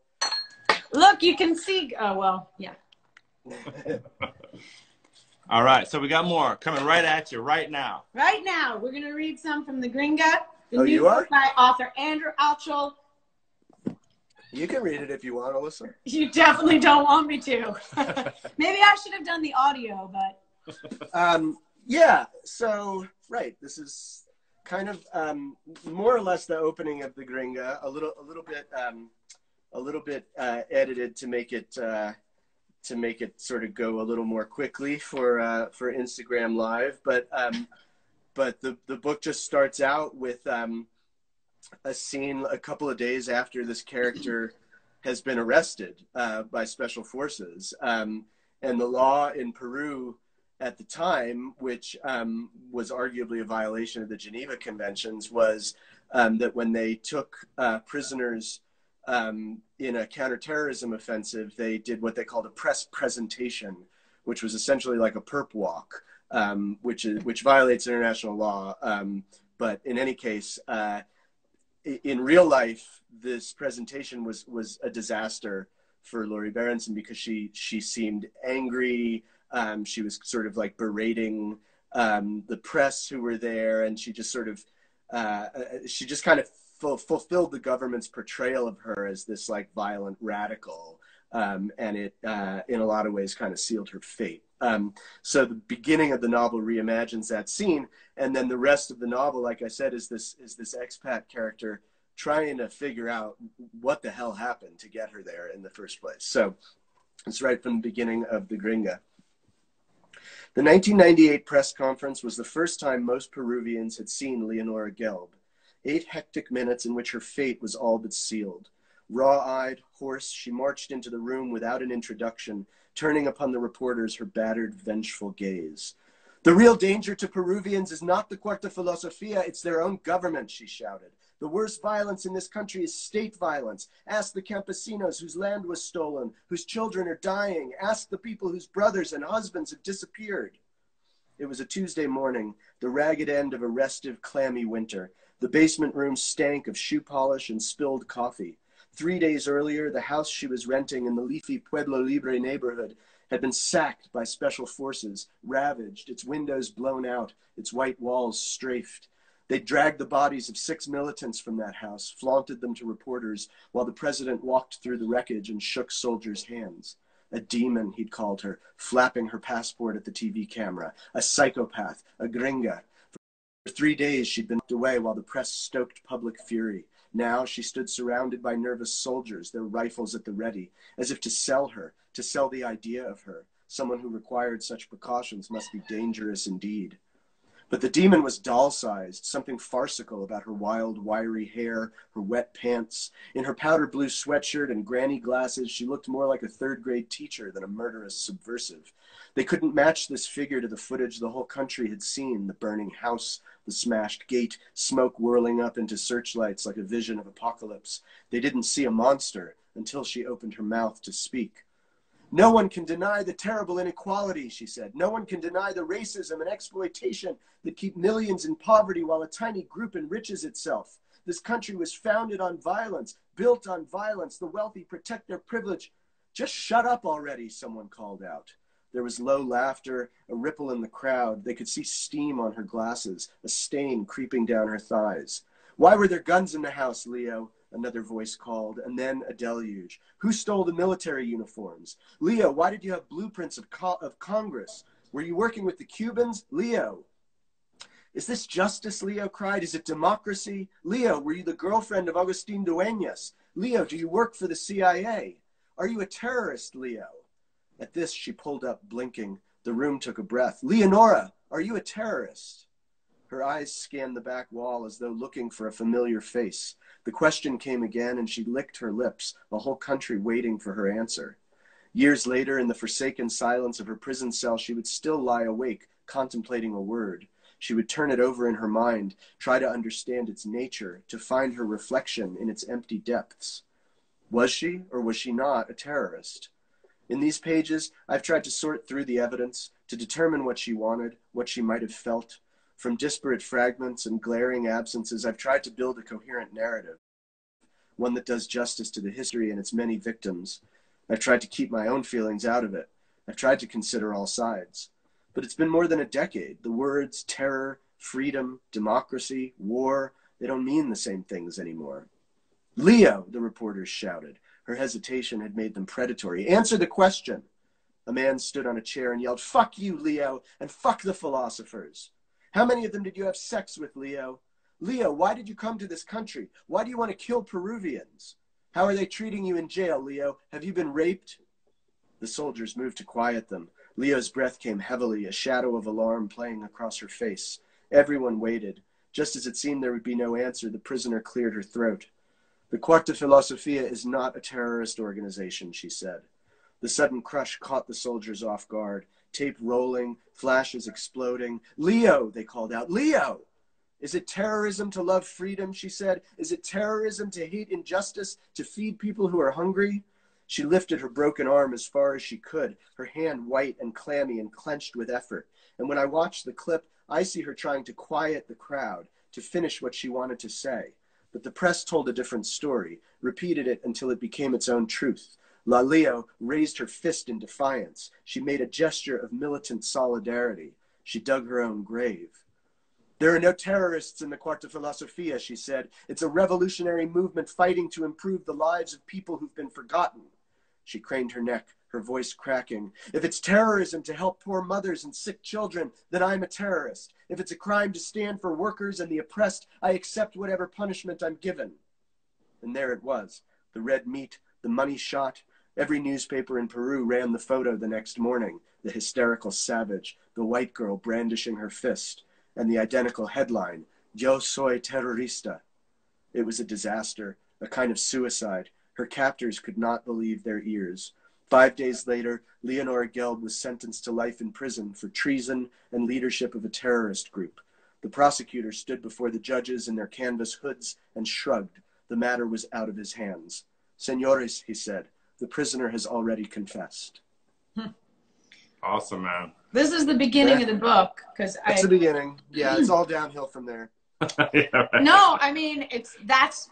Look, you can see. Oh well, yeah. <laughs> All right, so we got more coming right at you right now. Right now, we're gonna read some from the Gringa, the oh, new you are? by author Andrew Altschul. You can read it if you want to listen. <laughs> You definitely don't want me to. <laughs> Maybe I should have done the audio, but. Um, yeah. So right, this is kind of um, more or less the opening of the Gringa. A little, a little bit, um, a little bit uh, edited to make it uh, to make it sort of go a little more quickly for uh, for Instagram Live. But um, but the the book just starts out with um, a scene a couple of days after this character <clears throat> has been arrested uh, by special forces. Um, and the law in Peru at the time, which um, was arguably a violation of the Geneva Conventions, was um, that when they took uh, prisoners um, in a counterterrorism offensive, they did what they called a press presentation, which was essentially like a perp walk, um, which is which violates international law. Um, but in any case, uh, in real life, this presentation was was a disaster for Lori Berenson because she she seemed angry. Um, she was sort of like berating um, the press who were there, and she just sort of uh, uh she just kind of fulfilled the government's portrayal of her as this like violent radical, um, and it uh, in a lot of ways kind of sealed her fate. Um, so the beginning of the novel reimagines that scene, and then the rest of the novel, like I said, is this is this expat character trying to figure out what the hell happened to get her there in the first place. So it's right from the beginning of the Gringa. The 1998 press conference was the first time most Peruvians had seen Leonora Gelb. Eight hectic minutes in which her fate was all but sealed. Raw eyed, hoarse, she marched into the room without an introduction turning upon the reporters her battered, vengeful gaze. The real danger to Peruvians is not the Cuarta Filosofia, it's their own government, she shouted. The worst violence in this country is state violence. Ask the campesinos whose land was stolen, whose children are dying. Ask the people whose brothers and husbands have disappeared. It was a Tuesday morning, the ragged end of a restive, clammy winter. The basement room stank of shoe polish and spilled coffee. Three days earlier, the house she was renting in the leafy Pueblo Libre neighborhood had been sacked by special forces, ravaged, its windows blown out, its white walls strafed. They dragged the bodies of six militants from that house, flaunted them to reporters, while the president walked through the wreckage and shook soldiers' hands. A demon, he'd called her, flapping her passport at the TV camera. A psychopath, a gringa. For three days she'd been away while the press stoked public fury. Now she stood surrounded by nervous soldiers, their rifles at the ready, as if to sell her, to sell the idea of her. Someone who required such precautions must be dangerous indeed. But the demon was doll sized, something farcical about her wild, wiry hair, her wet pants. In her powder blue sweatshirt and granny glasses, she looked more like a third grade teacher than a murderous subversive. They couldn't match this figure to the footage the whole country had seen the burning house, the smashed gate, smoke whirling up into searchlights like a vision of apocalypse. They didn't see a monster until she opened her mouth to speak. No one can deny the terrible inequality, she said. No one can deny the racism and exploitation that keep millions in poverty while a tiny group enriches itself. This country was founded on violence, built on violence. The wealthy protect their privilege. Just shut up already, someone called out. There was low laughter, a ripple in the crowd. They could see steam on her glasses, a stain creeping down her thighs. Why were there guns in the house, Leo? Another voice called, and then a deluge. Who stole the military uniforms? Leo, why did you have blueprints of, co- of Congress? Were you working with the Cubans? Leo. Is this justice? Leo cried. Is it democracy? Leo, were you the girlfriend of Agustin Dueñas? Leo, do you work for the CIA? Are you a terrorist, Leo? At this, she pulled up, blinking. The room took a breath. Leonora, are you a terrorist? Her eyes scanned the back wall as though looking for a familiar face. The question came again, and she licked her lips, the whole country waiting for her answer. Years later, in the forsaken silence of her prison cell, she would still lie awake, contemplating a word. She would turn it over in her mind, try to understand its nature, to find her reflection in its empty depths. Was she, or was she not, a terrorist? In these pages, I've tried to sort through the evidence to determine what she wanted, what she might have felt. From disparate fragments and glaring absences, I've tried to build a coherent narrative, one that does justice to the history and its many victims. I've tried to keep my own feelings out of it. I've tried to consider all sides. But it's been more than a decade. The words terror, freedom, democracy, war, they don't mean the same things anymore. Leo, the reporters shouted. Her hesitation had made them predatory. Answer the question. A man stood on a chair and yelled, Fuck you, Leo, and fuck the philosophers. How many of them did you have sex with, Leo? Leo, why did you come to this country? Why do you want to kill Peruvians? How are they treating you in jail, Leo? Have you been raped? The soldiers moved to quiet them. Leo's breath came heavily, a shadow of alarm playing across her face. Everyone waited. Just as it seemed there would be no answer, the prisoner cleared her throat. The Cuarta Filosofia is not a terrorist organization, she said. The sudden crush caught the soldiers off guard. Tape rolling, flashes exploding. Leo, they called out. Leo! Is it terrorism to love freedom? She said. Is it terrorism to hate injustice, to feed people who are hungry? She lifted her broken arm as far as she could, her hand white and clammy and clenched with effort. And when I watch the clip, I see her trying to quiet the crowd, to finish what she wanted to say. But the press told a different story, repeated it until it became its own truth. La Leo raised her fist in defiance. She made a gesture of militant solidarity. She dug her own grave. There are no terrorists in the Cuarta Filosofia, she said. It's a revolutionary movement fighting to improve the lives of people who've been forgotten. She craned her neck, her voice cracking. If it's terrorism to help poor mothers and sick children, then I'm a terrorist. If it's a crime to stand for workers and the oppressed, I accept whatever punishment I'm given. And there it was the red meat, the money shot. Every newspaper in Peru ran the photo the next morning the hysterical savage, the white girl brandishing her fist, and the identical headline Yo soy terrorista. It was a disaster, a kind of suicide. Her captors could not believe their ears. Five days later, Leonora Gelb was sentenced to life in prison for treason and leadership of a terrorist group. The prosecutor stood before the judges in their canvas hoods and shrugged. The matter was out of his hands. Senores, he said, the prisoner has already confessed. Hmm. Awesome, man. This is the beginning yeah. of the book because it's I... the beginning. Yeah, it's all downhill from there. <laughs> yeah, right. No, I mean it's that's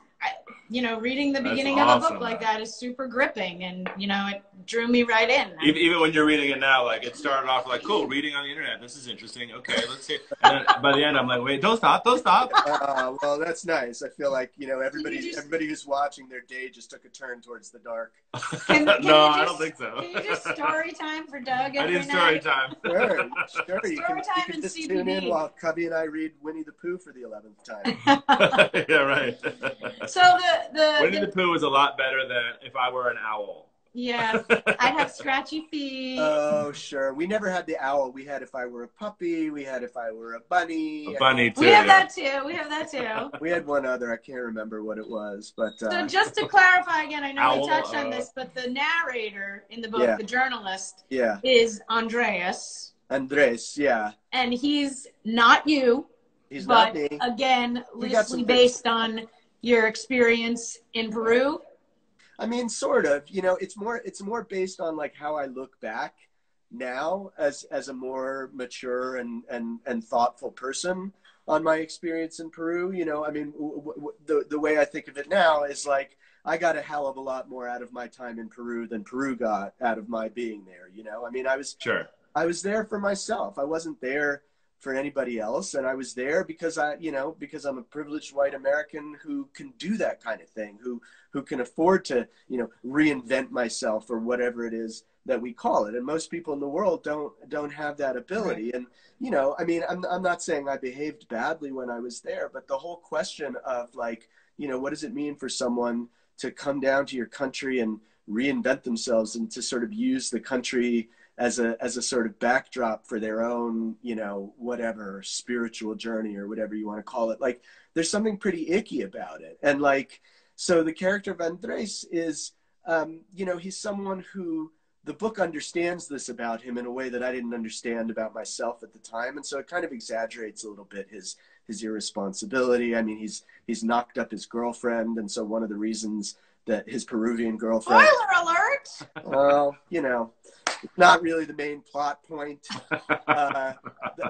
you know, reading the beginning awesome, of a book like that is super gripping, and you know, it drew me right in. Even, even when you're reading it now, like it started off like, "Cool, reading on the internet. This is interesting. Okay, let's see." And then by the end, I'm like, "Wait, don't stop, don't stop." Uh, <laughs> well, that's nice. I feel like you know everybody, just... everybody who's watching their day just took a turn towards the dark. <laughs> Can, can no, just, I don't think so. Can you just story time for Doug? <laughs> I need story time. Sure, sure. Story you can, time you can just CBD. tune in while Cubby and I read Winnie the Pooh for the eleventh time. yeah, right. So the the Winnie the, the Pooh is a lot better than if I were an owl. Yeah, <laughs> I'd have scratchy feet. Oh, sure. We never had the owl. We had if I were a puppy. We had if I were a bunny. A bunny too. We have yeah. that too. We have that too. <laughs> we had one other. I can't remember what it was, but. Uh, so just to clarify again, I know owl, we touched uh, on this, but the narrator in the book, yeah. the journalist, yeah, is Andreas. Andres, yeah. And he's not you. He's but not me. Again, loosely based on your experience in Peru? I mean, sort of. You know, it's more it's more based on like how I look back now as as a more mature and and and thoughtful person on my experience in Peru. You know, I mean, w- w- the the way I think of it now is like I got a hell of a lot more out of my time in Peru than Peru got out of my being there. You know, I mean, I was sure I was there for myself. I wasn't there for anybody else. And i was there because i you know because i'm a privileged white american who can do that kind of thing who who can afford to you know reinvent myself or whatever it is that we call it. And most people in the world don't don't have that ability. Right. and you know i mean I'm, I'm not saying i behaved badly when i was there but the whole question of like you know what does it mean for someone to come down to your country and reinvent themselves and to sort of use the country as a as a sort of backdrop for their own you know whatever spiritual journey or whatever you want to call it like there's something pretty icky about it and like so the character of andres is um, you know he's someone who the book understands this about him in a way that i didn't understand about myself at the time and so it kind of exaggerates a little bit his his irresponsibility i mean he's he's knocked up his girlfriend and so one of the reasons that his Peruvian girlfriend. Spoiler alert! Well, you know, not really the main plot point. <laughs> Uh,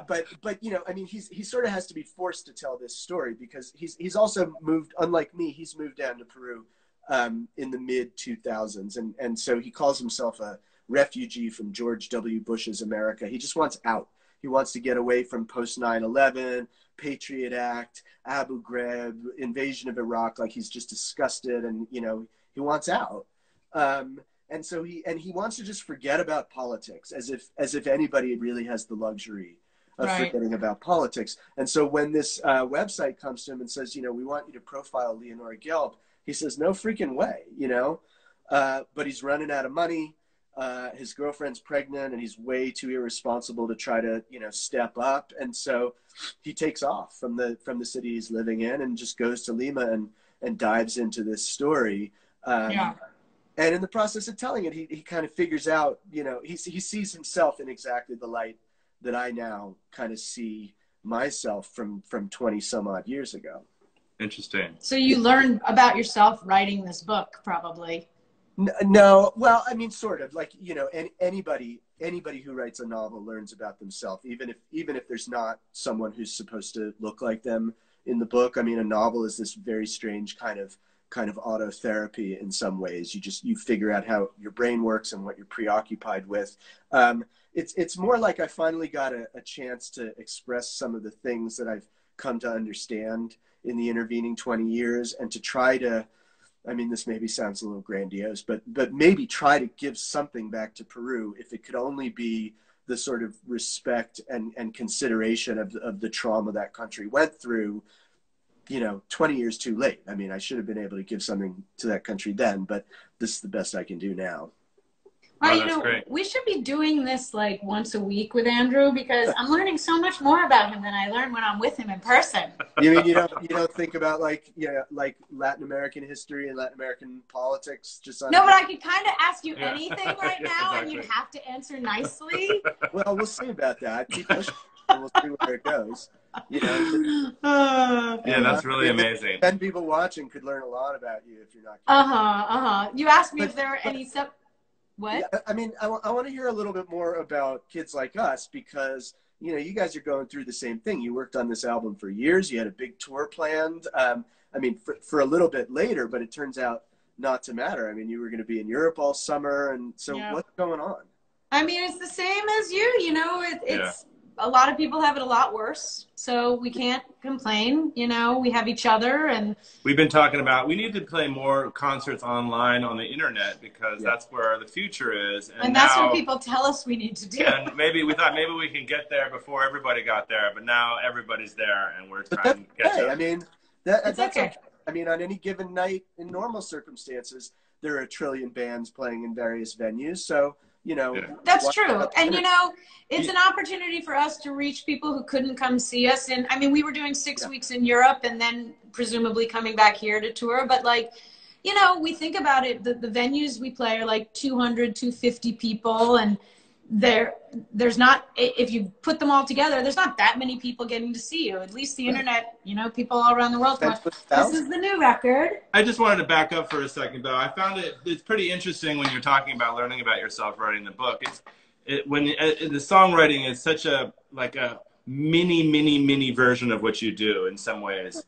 but but you know, I mean, he's he sort of has to be forced to tell this story because he's he's also moved. Unlike me, he's moved down to Peru um, in the mid 2000s, and and so he calls himself a refugee from George W. Bush's America. He just wants out. He wants to get away from post 9/11, Patriot Act, Abu Ghraib, invasion of Iraq. Like he's just disgusted, and you know he wants out. Um, and so he and he wants to just forget about politics as if as if anybody really has the luxury of right. forgetting about politics. And so when this uh, website comes to him and says you know we want you to profile leonora gelb he says no freaking way you know? Uh, but he's running out of money. Uh, his girlfriend's pregnant and he's way too irresponsible to try to you know step up. And so he takes off from the from the city he's living in and just goes to lima and and dives into this story. Um, yeah and in the process of telling it, he, he kind of figures out, you know, he, he sees himself in exactly the light that I now kind of see myself from, from 20 some odd years ago. Interesting. So you learned about yourself writing this book, probably. No, well, I mean, sort of like, you know, any, anybody, anybody who writes a novel learns about themselves, even if, even if there's not someone who's supposed to look like them in the book. I mean, a novel is this very strange kind of kind of autotherapy in some ways. You just you figure out how your brain works and what you're preoccupied with. Um, it's it's more like I finally got a, a chance to express some of the things that I've come to understand in the intervening 20 years, and to try to. I mean, this maybe sounds a little grandiose, but but maybe try to give something back to Peru, if it could only be the sort of respect and, and consideration of, of the trauma that country went through you know, 20 years too late. I mean, I should have been able to give something to that country then, but this is the best I can do now. Well, oh, you know, great. we should be doing this like once a week with Andrew because I'm learning so much more about him than I learn when I'm with him in person. <laughs> You mean you don't you don't think about like yeah like Latin American history and Latin American politics just on No, but I could kind of ask you <laughs> yeah. anything right now exactly. and you'd have to answer nicely. <laughs> well, we'll see about that. Keep pushing and we'll see where it goes. You know, uh, <laughs> yeah, that's really amazing. Ten people watching could learn a lot about you if you're not. Uh huh. Uh huh. You asked me but, if there are any sub. What? Yeah, I mean, I, I want to hear a little bit more about kids like us because you know you guys are going through the same thing. You worked on this album for years. You had a big tour planned. Um, I mean, for, for a little bit later, but it turns out not to matter. I mean, you were going to be in Europe all summer, and so yeah. what's going on? I mean, it's the same as you. You know, it, it's a lot of people have it a lot worse. So we can't complain. You know, we have each other and we've been talking about we need to play more concerts online on the internet because yeah. that's where the future is. And, and that's now, what people tell us we need to do. And maybe we thought maybe we can get there before everybody got there, but now everybody's there and we're trying to get there. I mean, that, that's okay. okay. I mean, on any given night in normal circumstances, there are a trillion bands playing in various venues. So you know yeah. that's true. and you know it's an opportunity for us to reach people who couldn't come see us. And i mean we were doing six yeah. weeks in europe and then presumably coming back here to tour. But like you know we think about it the, the venues we play are like 200 250 people. And there there's not if you put them all together there's not that many people getting to see you. At least the internet you know people all around the world this is the new record. I just wanted to back up for a second though. I found it it's pretty interesting when you're talking about learning about yourself writing the book. It's it, when it, uh, the songwriting is such a like a mini mini mini version of what you do in some ways.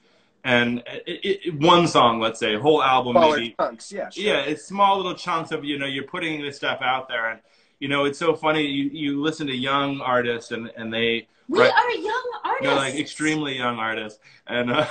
And it, it, one song, let's say, whole album, Smaller maybe, chunks, yeah, sure. yeah, it's small little chunks of you know you're putting this stuff out there, and you know, it's so funny. You, you listen to young artists and, and they. We write, are young artists. You know, like extremely young artists. And. Uh,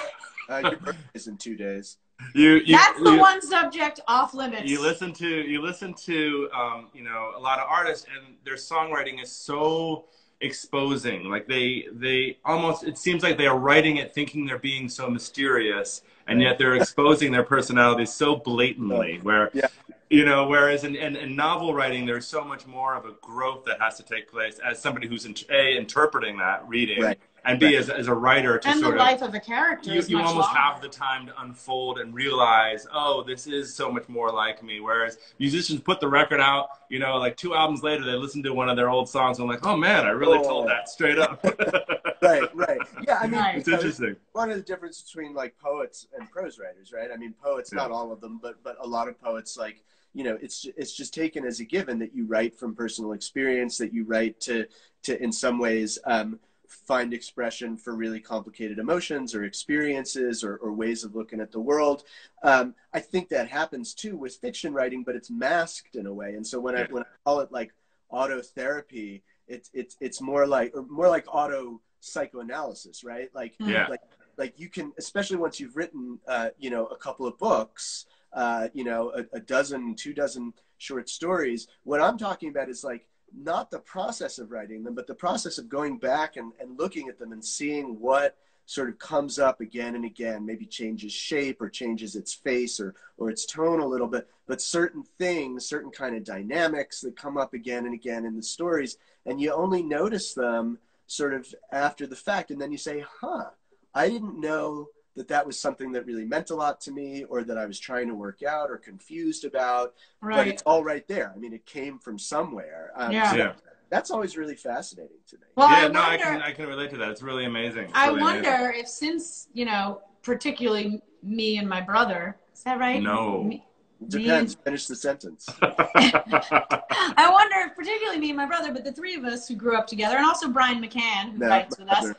uh, your birthday's in two days. <laughs> You, you, That's the you, one subject off limits. You listen to you listen to um, you know a lot of artists and their songwriting is so exposing. Like they they almost it seems like they are writing it thinking they're being so mysterious, and yet they're exposing their personalities so blatantly. <laughs> Where yeah you know whereas in, in, in, novel writing there's so much more of a growth that has to take place as somebody who's in, a interpreting that reading right. and b right. as, as a writer to and sort the life of a character you, you almost longer. have the time to unfold and realize oh this is so much more like me whereas musicians put the record out you know like two albums later they listen to one of their old songs and I'm like oh man i really oh. told that straight up <laughs> right, right. Yeah, I mean, right. it's interesting. One of the difference between like poets and prose writers, right? I mean, poets, yeah. not all of them, but but a lot of poets, like you know, it's it's just taken as a given that you write from personal experience, that you write to to in some ways. Um, find expression for really complicated emotions or experiences or, or ways of looking at the world. Um, I think that happens too with fiction writing, but it's masked in a way. And so when I when I call it like autotherapy, it's it's it's more like or more like auto psychoanalysis, right? Like yeah. like like you can especially once you've written uh, you know a couple of books, uh, you know a, a dozen, two dozen short stories. What I'm talking about is like not the process of writing them, but the process of going back and, and looking at them and seeing what sort of comes up again and again, maybe changes shape or changes its face or, or its tone a little bit, but certain things, certain kind of dynamics that come up again and again in the stories. And you only notice them sort of after the fact. And then you say, huh, I didn't know that that was something that really meant a lot to me or that I was trying to work out or confused about, right. but it's all right there. I mean, it came from somewhere. Um, yeah. So yeah that's always really fascinating to me. Well, yeah, I no, wonder, I can I can relate to that. It's really amazing. It's I really wonder amazing. if since you know, particularly me and my brother, is that right? No. Me, Depends. And, Finish the sentence. <laughs> <laughs> I wonder if particularly me and my brother, but the three of us who grew up together, and also Brian McCann, who no, writes with us.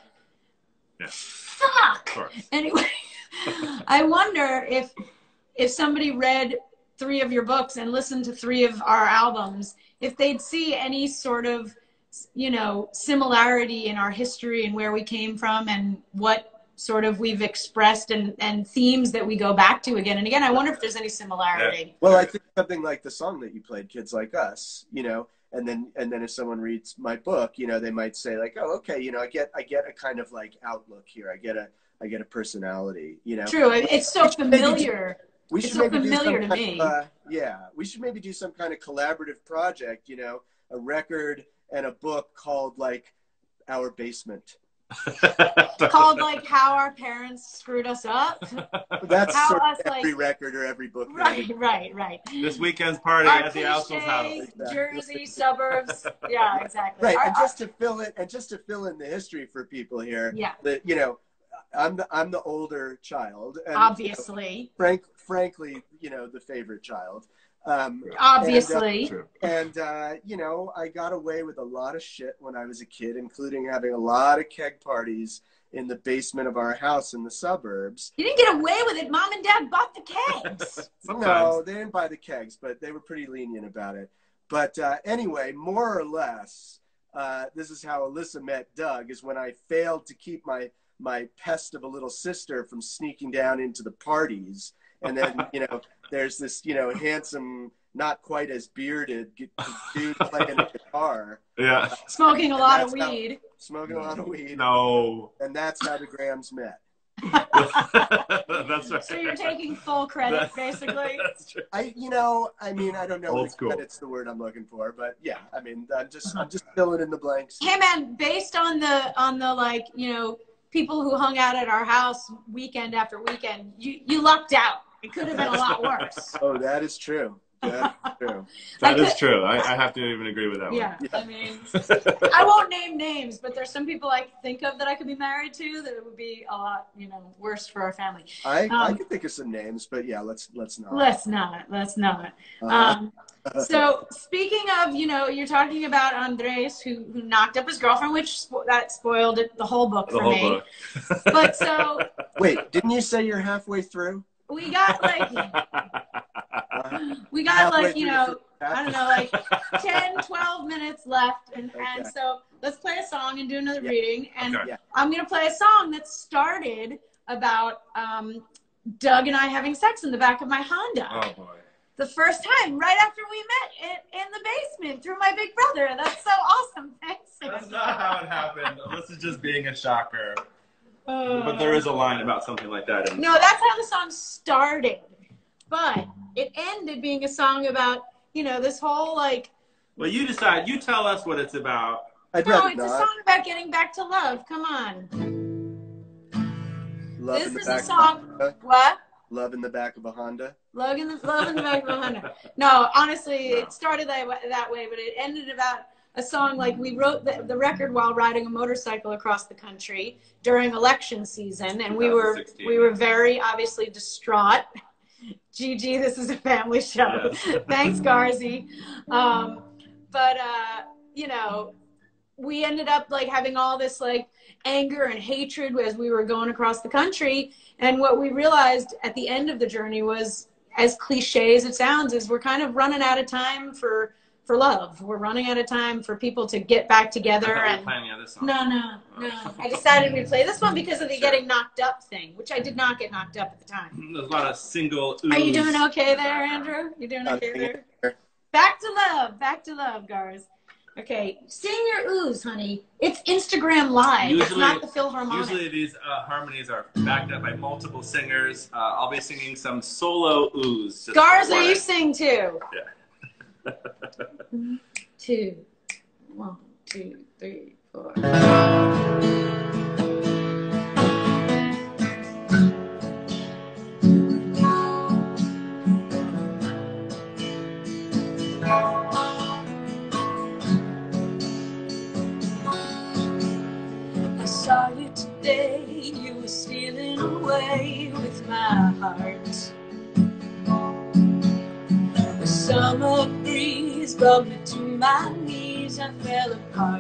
Yeah. Fuck. Anyway, <laughs> I wonder if if somebody read three of your books and listened to three of our albums if they'd see any sort of you know similarity in our history and where we came from and what sort of we've expressed and, and themes that we go back to again and again. I wonder if there's any similarity. Yeah. Well, I think something like the song that you played, "Kids Like Us," you know, and then and then if someone reads my book, you know, they might say like, "Oh, okay, you know, I get I get a kind of like outlook here. I get a I get a personality." You know, true. It's so familiar we should it's so maybe familiar do some to me. Of, uh, yeah, we should maybe do some kind of collaborative project. You know, a record and a book called like Our Basement. <laughs> called like how our parents screwed us up. That's how sort us, every like, record or every book. Right, <laughs> right, right. This weekend's party our at the Altschul's house. Jersey suburbs. Yeah, exactly. Right, our, and just to fill it, and just to fill in the history for people here. Yeah. That you know, I'm the I'm the older child. And, Obviously. You know, frank, frankly, you know, the favorite child. Um, Obviously. And, uh, and uh, you know, I got away with a lot of shit when I was a kid, including having a lot of keg parties in the basement of our house in the suburbs. You didn't get away with it. Mom and dad bought the kegs. <laughs> no, they didn't buy the kegs, but they were pretty lenient about it. But uh, anyway, more or less, uh, this is how Alyssa met Doug, is when I failed to keep my my pest of a little sister from sneaking down into the parties. And then, you know, there's this, you know, handsome, not quite as bearded dude playing a guitar. Yeah. Uh, smoking a lot of weed. How, smoking a lot of weed. No. And that's how the Grahams met. <laughs> that's right. So you're taking full credit, basically. <laughs> That's true. I, you know, I mean, I don't know Old if credit's the word I'm looking for, but yeah, I mean, I'm just, I'm just filling in the blanks. Hey, man, based on the, on the like, you know, people who hung out at our house weekend after weekend, you, you lucked out. It could have been a lot worse. <laughs> oh, that is true. That is <laughs> true. that is true. I, I, have to even agree with that yeah, one. Yeah, I mean, <laughs> I won't name names, but there's some people I think of that I could be married to that it would be a lot, you know, worse for our family. I, um, I could think of some names, but yeah, let's let's not. Let's not. Let's not. Uh, um, so speaking of, you know, you're talking about Andres who, who knocked up his girlfriend, which spo- that spoiled it, the whole book the for whole me. Book. but so wait, didn't you say you're halfway through? We got like <laughs> we got halfway like you know I don't know like <laughs> 10, 12 minutes left, and okay. and so let's play a song and do another yeah. reading, and okay. I'm gonna play a song that started about um, Doug and I having sex in the back of my Honda. Oh boy the first time, right after we met in, in the basement through my big brother. That's so awesome. Thanks. That's not how it happened. This is just being a shocker. Uh, but there is a line about something like that. no, that's how the song started. But it ended being a song about, you know, this whole like. Well, you decide. You tell us what it's about. I'd no, it's not. a song about getting back to love. Come on. Love this is a song. What? Love in the back of a Honda. Love in the love in the back of a Honda. <laughs> No, honestly, no. it started that way, that way, but it ended about a song like we wrote the, the record while riding a motorcycle across the country during election season, and we were we were very obviously distraught. <laughs> Gigi, this is a family show. Yes. <laughs> Thanks, Garzy. Um, but uh, you know, we ended up like having all this like anger and hatred as we were going across the country. And what we realized at the end of the journey was, as cliche as it sounds, is we're kind of running out of time for for love. We're running out of time for people to get back together. and no, no, no. <laughs> I decided we'd play this one because of the getting knocked up thing, which I did not get knocked up at the time. <laughs> There's a lot of single. Are you doing okay there, Andrew? You doing okay there? Back to love. Back to love, Gars. Okay, sing your ooze, honey. It's Instagram Live. Usually, it's not the Philharmonic. Usually these uh, harmonies are backed up by multiple singers. Uh, I'll be singing some solo ooze. Garza, you sing too. Yeah. <laughs> two, one, two, three, four. I saw you today, you were stealing away with my heart. Breeze me to my knees, I fell apart.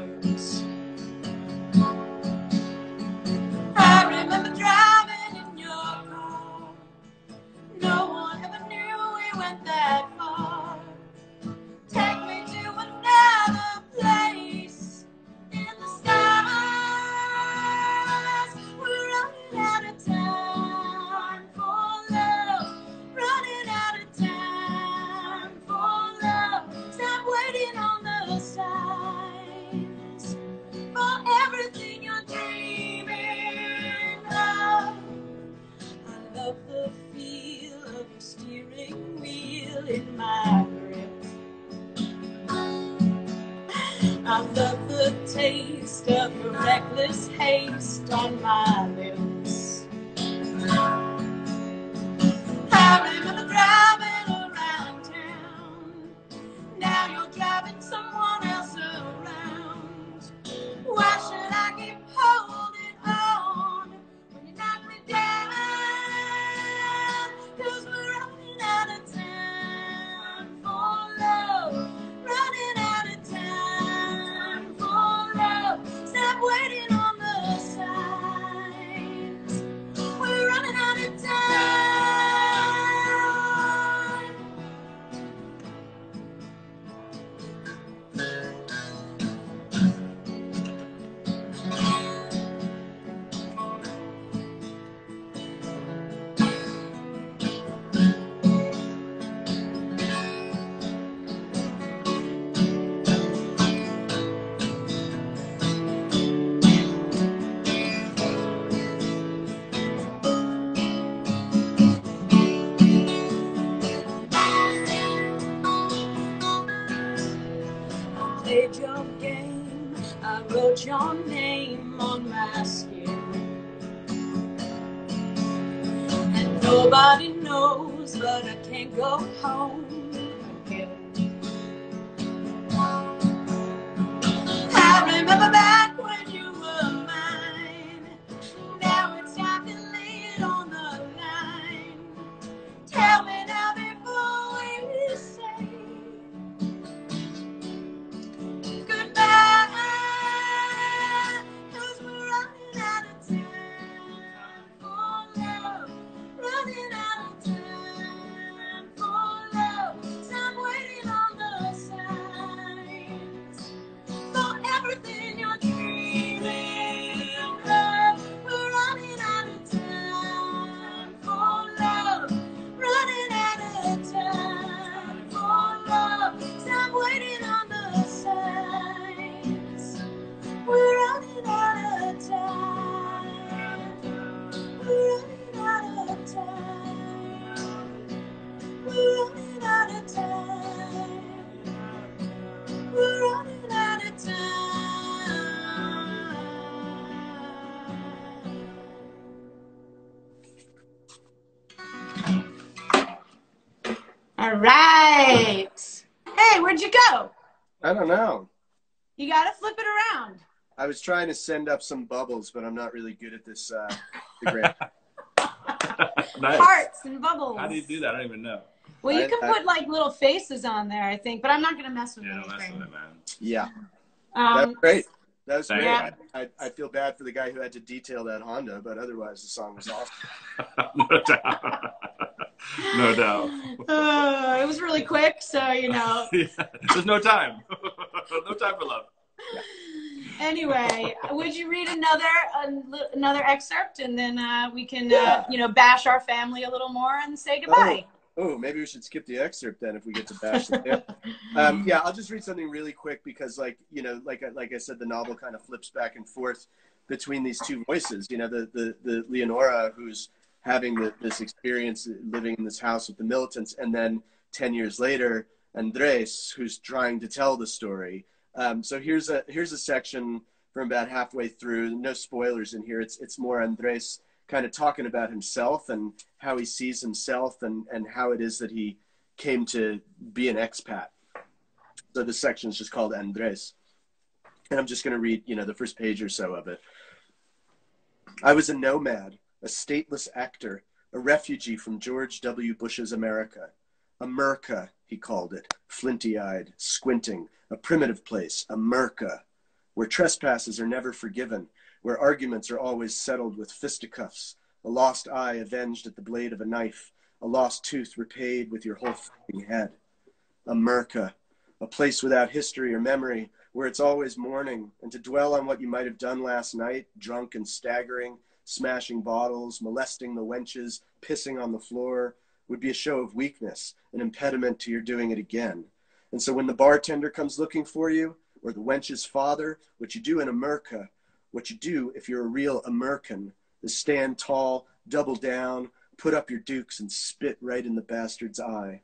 All right. Hey, where'd you go? I don't know. You got to flip it around. I was trying to send up some bubbles, but I'm not really good at this. Uh, <laughs> nice. Hearts and bubbles. How do you do that? I don't even know. Well, you I, can I, put like little faces on there, I think, but I'm not going to mess with yeah, anything. Mess with it, man. Yeah. Um, That's great. That was great. Yeah. I, I, feel bad for the guy who had to detail that Honda, but otherwise the song was awesome. <laughs> no doubt. <laughs> <laughs> no doubt. Uh, it was really quick, so you know. <laughs> yeah. There's no time. <laughs> no time for love. Yeah. Anyway, would you read another another excerpt, and then uh, we can, uh, yeah. uh, you know, bash our family a little more and say goodbye. Oh. Oh, maybe we should skip the excerpt then if we get to bash the um, yeah, I'll just read something really quick because, like you know, like like I said, the novel kind of flips back and forth between these two voices. You know, the the, the Leonora who's having the, this experience living in this house with the militants, and then ten years later, Andres who's trying to tell the story. Um, so here's a here's a section from about halfway through. No spoilers in here. It's it's more Andres kind of talking about himself and how he sees himself and, and how it is that he came to be an expat. So this section is just called Andres. And I'm just going to read, you know, the first page or so of it. I was a nomad, a stateless actor, a refugee from George W. Bush's America. America, he called it, flinty eyed, squinting, a primitive place, America, where trespasses are never forgiven where arguments are always settled with fisticuffs, a lost eye avenged at the blade of a knife, a lost tooth repaid with your whole fing head. America, a place without history or memory, where it's always morning, and to dwell on what you might have done last night, drunk and staggering, smashing bottles, molesting the wenches, pissing on the floor, would be a show of weakness, an impediment to your doing it again. And so when the bartender comes looking for you, or the wench's father, what you do in America what you do if you're a real American is stand tall, double down, put up your dukes, and spit right in the bastard's eye.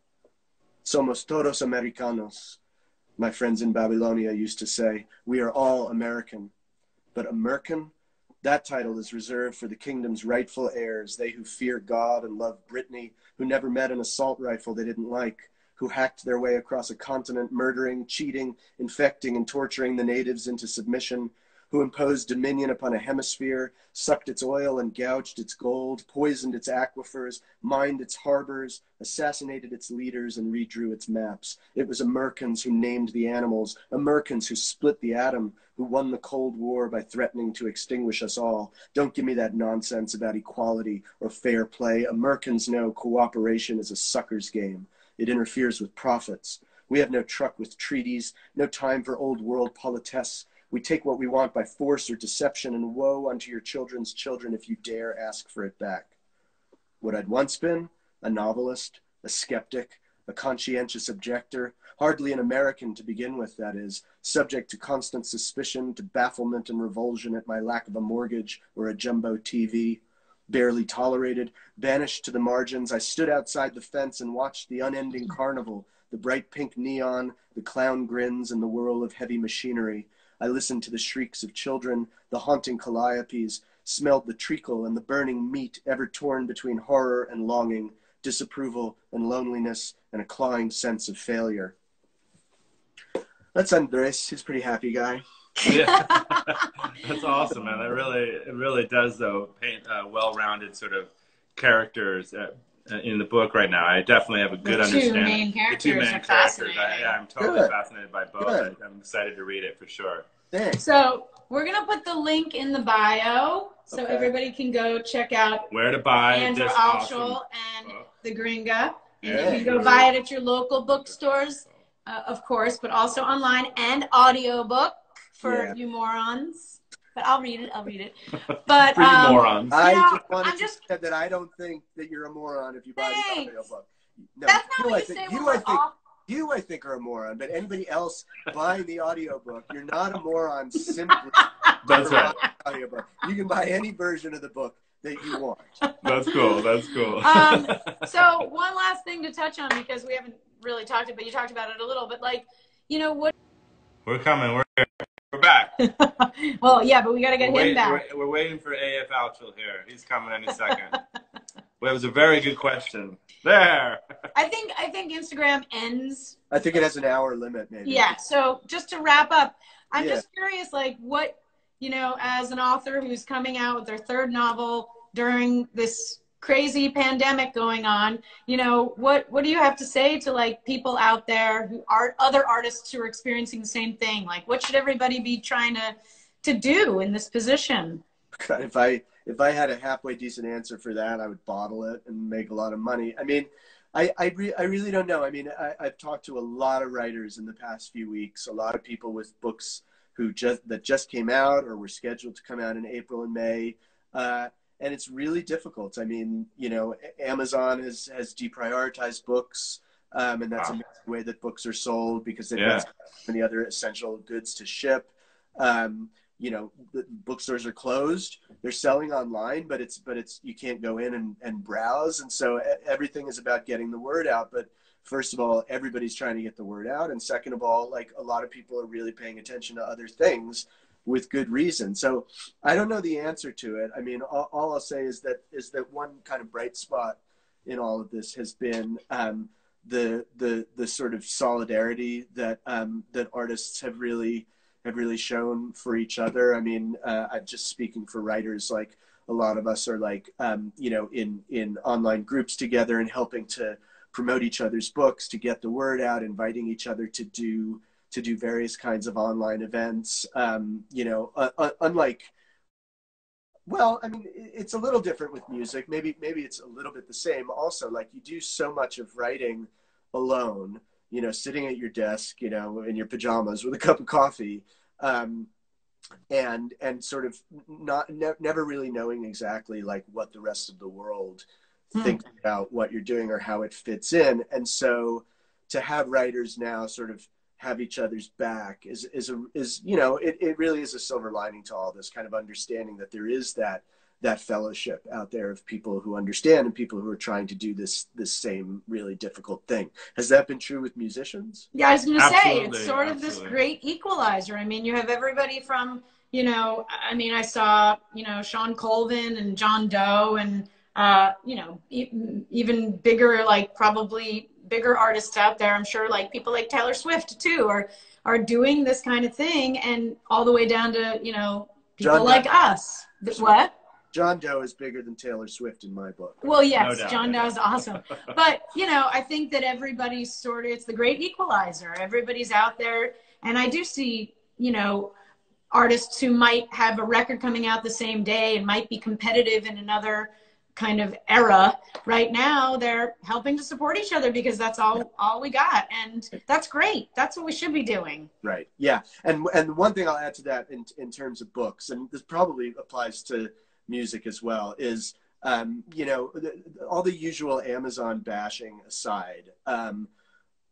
Somos todos americanos, my friends in Babylonia used to say. We are all American. But American, that title is reserved for the kingdom's rightful heirs, they who fear God and love Brittany, who never met an assault rifle they didn't like, who hacked their way across a continent, murdering, cheating, infecting, and torturing the natives into submission, who imposed dominion upon a hemisphere, sucked its oil and gouged its gold, poisoned its aquifers, mined its harbors, assassinated its leaders, and redrew its maps. It was Americans who named the animals, Americans who split the atom, who won the Cold War by threatening to extinguish us all. Don't give me that nonsense about equality or fair play. Americans know cooperation is a sucker's game. It interferes with profits. We have no truck with treaties, no time for old world politesse. We take what we want by force or deception, and woe unto your children's children if you dare ask for it back. What I'd once been, a novelist, a skeptic, a conscientious objector, hardly an American to begin with, that is, subject to constant suspicion, to bafflement and revulsion at my lack of a mortgage or a jumbo TV, barely tolerated, banished to the margins, I stood outside the fence and watched the unending carnival, the bright pink neon, the clown grins, and the whirl of heavy machinery, I listened to the shrieks of children, the haunting calliopes, smelled the treacle and the burning meat ever torn between horror and longing, disapproval and loneliness, and a clawing sense of failure. That's Andres. He's a pretty happy guy. yeah, <laughs> that's awesome, man. That really, it really does though paint uh, well-rounded sort of characters uh, in the book right now. I definitely have a good the understanding. Two main characters the two main characters. I, yeah, I'm totally good. fascinated by both. Good. I'm excited to read it for sure. Thanks. So we're gonna put the link in the bio so okay. everybody can go check out where to buy Andrew Altschul awesome and book. the Gringa. And yeah, you can go buy it at your local bookstores, uh, of course, but also online and audiobook for yeah. you morons but I'll read it. I'll read it. <laughs> But um, morons. I know, just wanted I'm just, to say that I don't think that you're a moron if you buy thanks. the audiobook. No, That's not you, what you think, say. You, I think, you, I think, are a moron. But anybody else <laughs> buying the audiobook, you're not a moron <laughs> simply. That's right. Audiobook. You can buy any version of the book that you want. That's cool. That's cool. Um, so one last thing to touch on because we haven't really talked about, but you talked about it a little. But like, you know what? We're coming. We're here. We're back. <laughs> well, yeah, but we got to get we're him back. We're, we're, waiting for AF Altschul here. He's coming any second. <laughs> Well, it was a very good question. There. I think I think Instagram ends. I think it has an hour limit, maybe. Yeah. So just to wrap up, I'm yeah. just curious, like what you know, as an author who's coming out with their third novel during this crazy pandemic going on, you know, what what do you have to say to like people out there who are other artists who are experiencing the same thing? Like, what should everybody be trying to to do in this position? <laughs> If I if I had a halfway decent answer for that, I would bottle it and make a lot of money. I mean, I I, re- I really don't know. I mean, I, I've talked to a lot of writers in the past few weeks. A lot of people with books who just that just came out or were scheduled to come out in April and May. Uh, and it's really difficult. I mean, you know, Amazon has has deprioritized books, um, and that's wow. a way that books are sold because they yeah. have many other essential goods to ship. Um, you know, the bookstores are closed. They're selling online, but it's but it's you can't go in and, and browse, and so everything is about getting the word out. But first of all, everybody's trying to get the word out, and second of all, like a lot of people are really paying attention to other things with good reason. So I don't know the answer to it. I mean, all, all I'll say is that is that one kind of bright spot in all of this has been um, the the the sort of solidarity that um, that artists have really have really shown for each other. I mean, uh, I'm just speaking for writers. Like a lot of us are like um, you know in in online groups together and helping to promote each other's books to get the word out, inviting each other to do to do various kinds of online events. Um, you know, uh, uh, unlike, well, I mean, it's a little different with music. Maybe maybe it's a little bit the same. Also, like you do so much of writing alone. You know, sitting at your desk, you know, in your pajamas with a cup of coffee. Um, and and sort of not ne- never really knowing exactly like what the rest of the world hmm. thinks about what you're doing or how it fits in and so to have writers now sort of have each other's back is is a is you know it, it really is a silver lining to all this kind of understanding that there is that that fellowship out there of people who understand and people who are trying to do this this same really difficult thing. Has that been true with musicians? Yeah, I was going to say it's sort of this great equalizer. I mean, you have everybody from you know, I mean, I saw you know Shawn Colvin and John Doe and uh, you know even bigger like probably bigger artists out there. I'm sure like people like Taylor Swift too are are doing this kind of thing, and all the way down to you know people John like Doe. us. What? John Doe is bigger than Taylor Swift in my book. Well, yes, no John Doe is awesome. <laughs> but, you know, I think that everybody's sort of, it's the great equalizer. Everybody's out there. And I do see, you know, artists who might have a record coming out the same day and might be competitive in another kind of era right now they're helping to support each other because that's all all we got. And that's great. That's what we should be doing. Right. Yeah. And and one thing i'll add to that in in terms of books and this probably applies to music as well is um, you know the, all the usual amazon bashing aside um,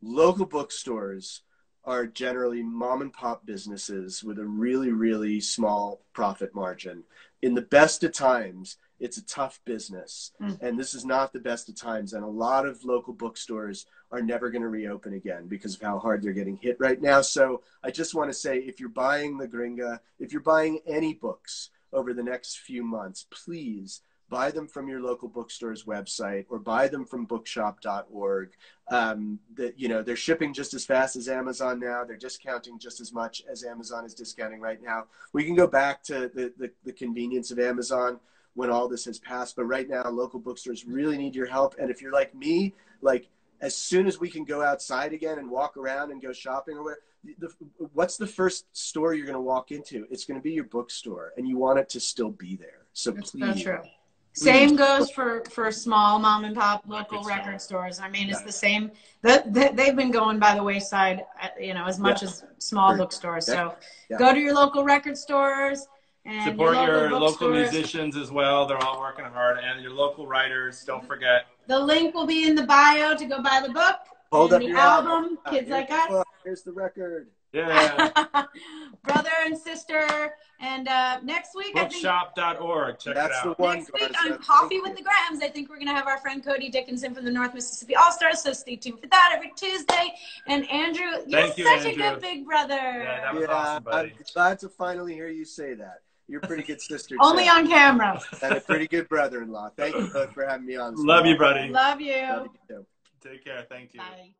local bookstores are generally mom and pop businesses with a really really small profit margin. In the best of times it's a tough business. Mm. and this is not the best of times. And a lot of local bookstores are never going to reopen again because of how hard they're getting hit right now. So i just want to say if you're buying the gringa if you're buying any books over the next few months please buy them from your local bookstore's website or buy them from bookshop.org um, that you know they're shipping just as fast as amazon now. They're discounting just as much as amazon is discounting right now. We can go back to the, the, the convenience of amazon when all this has passed. But right now, local bookstores really need your help. And if you're like me, like as soon as we can go outside again and walk around and go shopping or where, the, what's the first store you're going to walk into? It's going to be your bookstore, and you want it to still be there. So That's please. true. Same goes for for small mom and pop local record stores. I mean, it's the same. That the, they've been going by the wayside, uh, you know, as much yeah. as small bookstores. Yeah. So go to your local record stores and Support your local, your local musicians as well. They're all working hard. And your local writers, don't forget. The link will be in the bio to go buy the book. Hold up the album, album. Kids Like Us. Here's the record. Yeah. <laughs> Brother and sister. And uh, next week, bookshop.org. Check That's it out. The one, next week on Coffee with the Grahams, I think we're going to have our friend Cody Dickinson from the North Mississippi All Stars. So stay tuned for that every Tuesday. And Andrew, you're Thank such you, a good big brother. Yeah, that was yeah, awesome, buddy. I'm glad to finally hear you say that you're a pretty good sister. Only on camera. And a pretty good brother-in-law. Thank you both for having me on. Love you, buddy. Love you. Love you Take care. Thank you. Bye.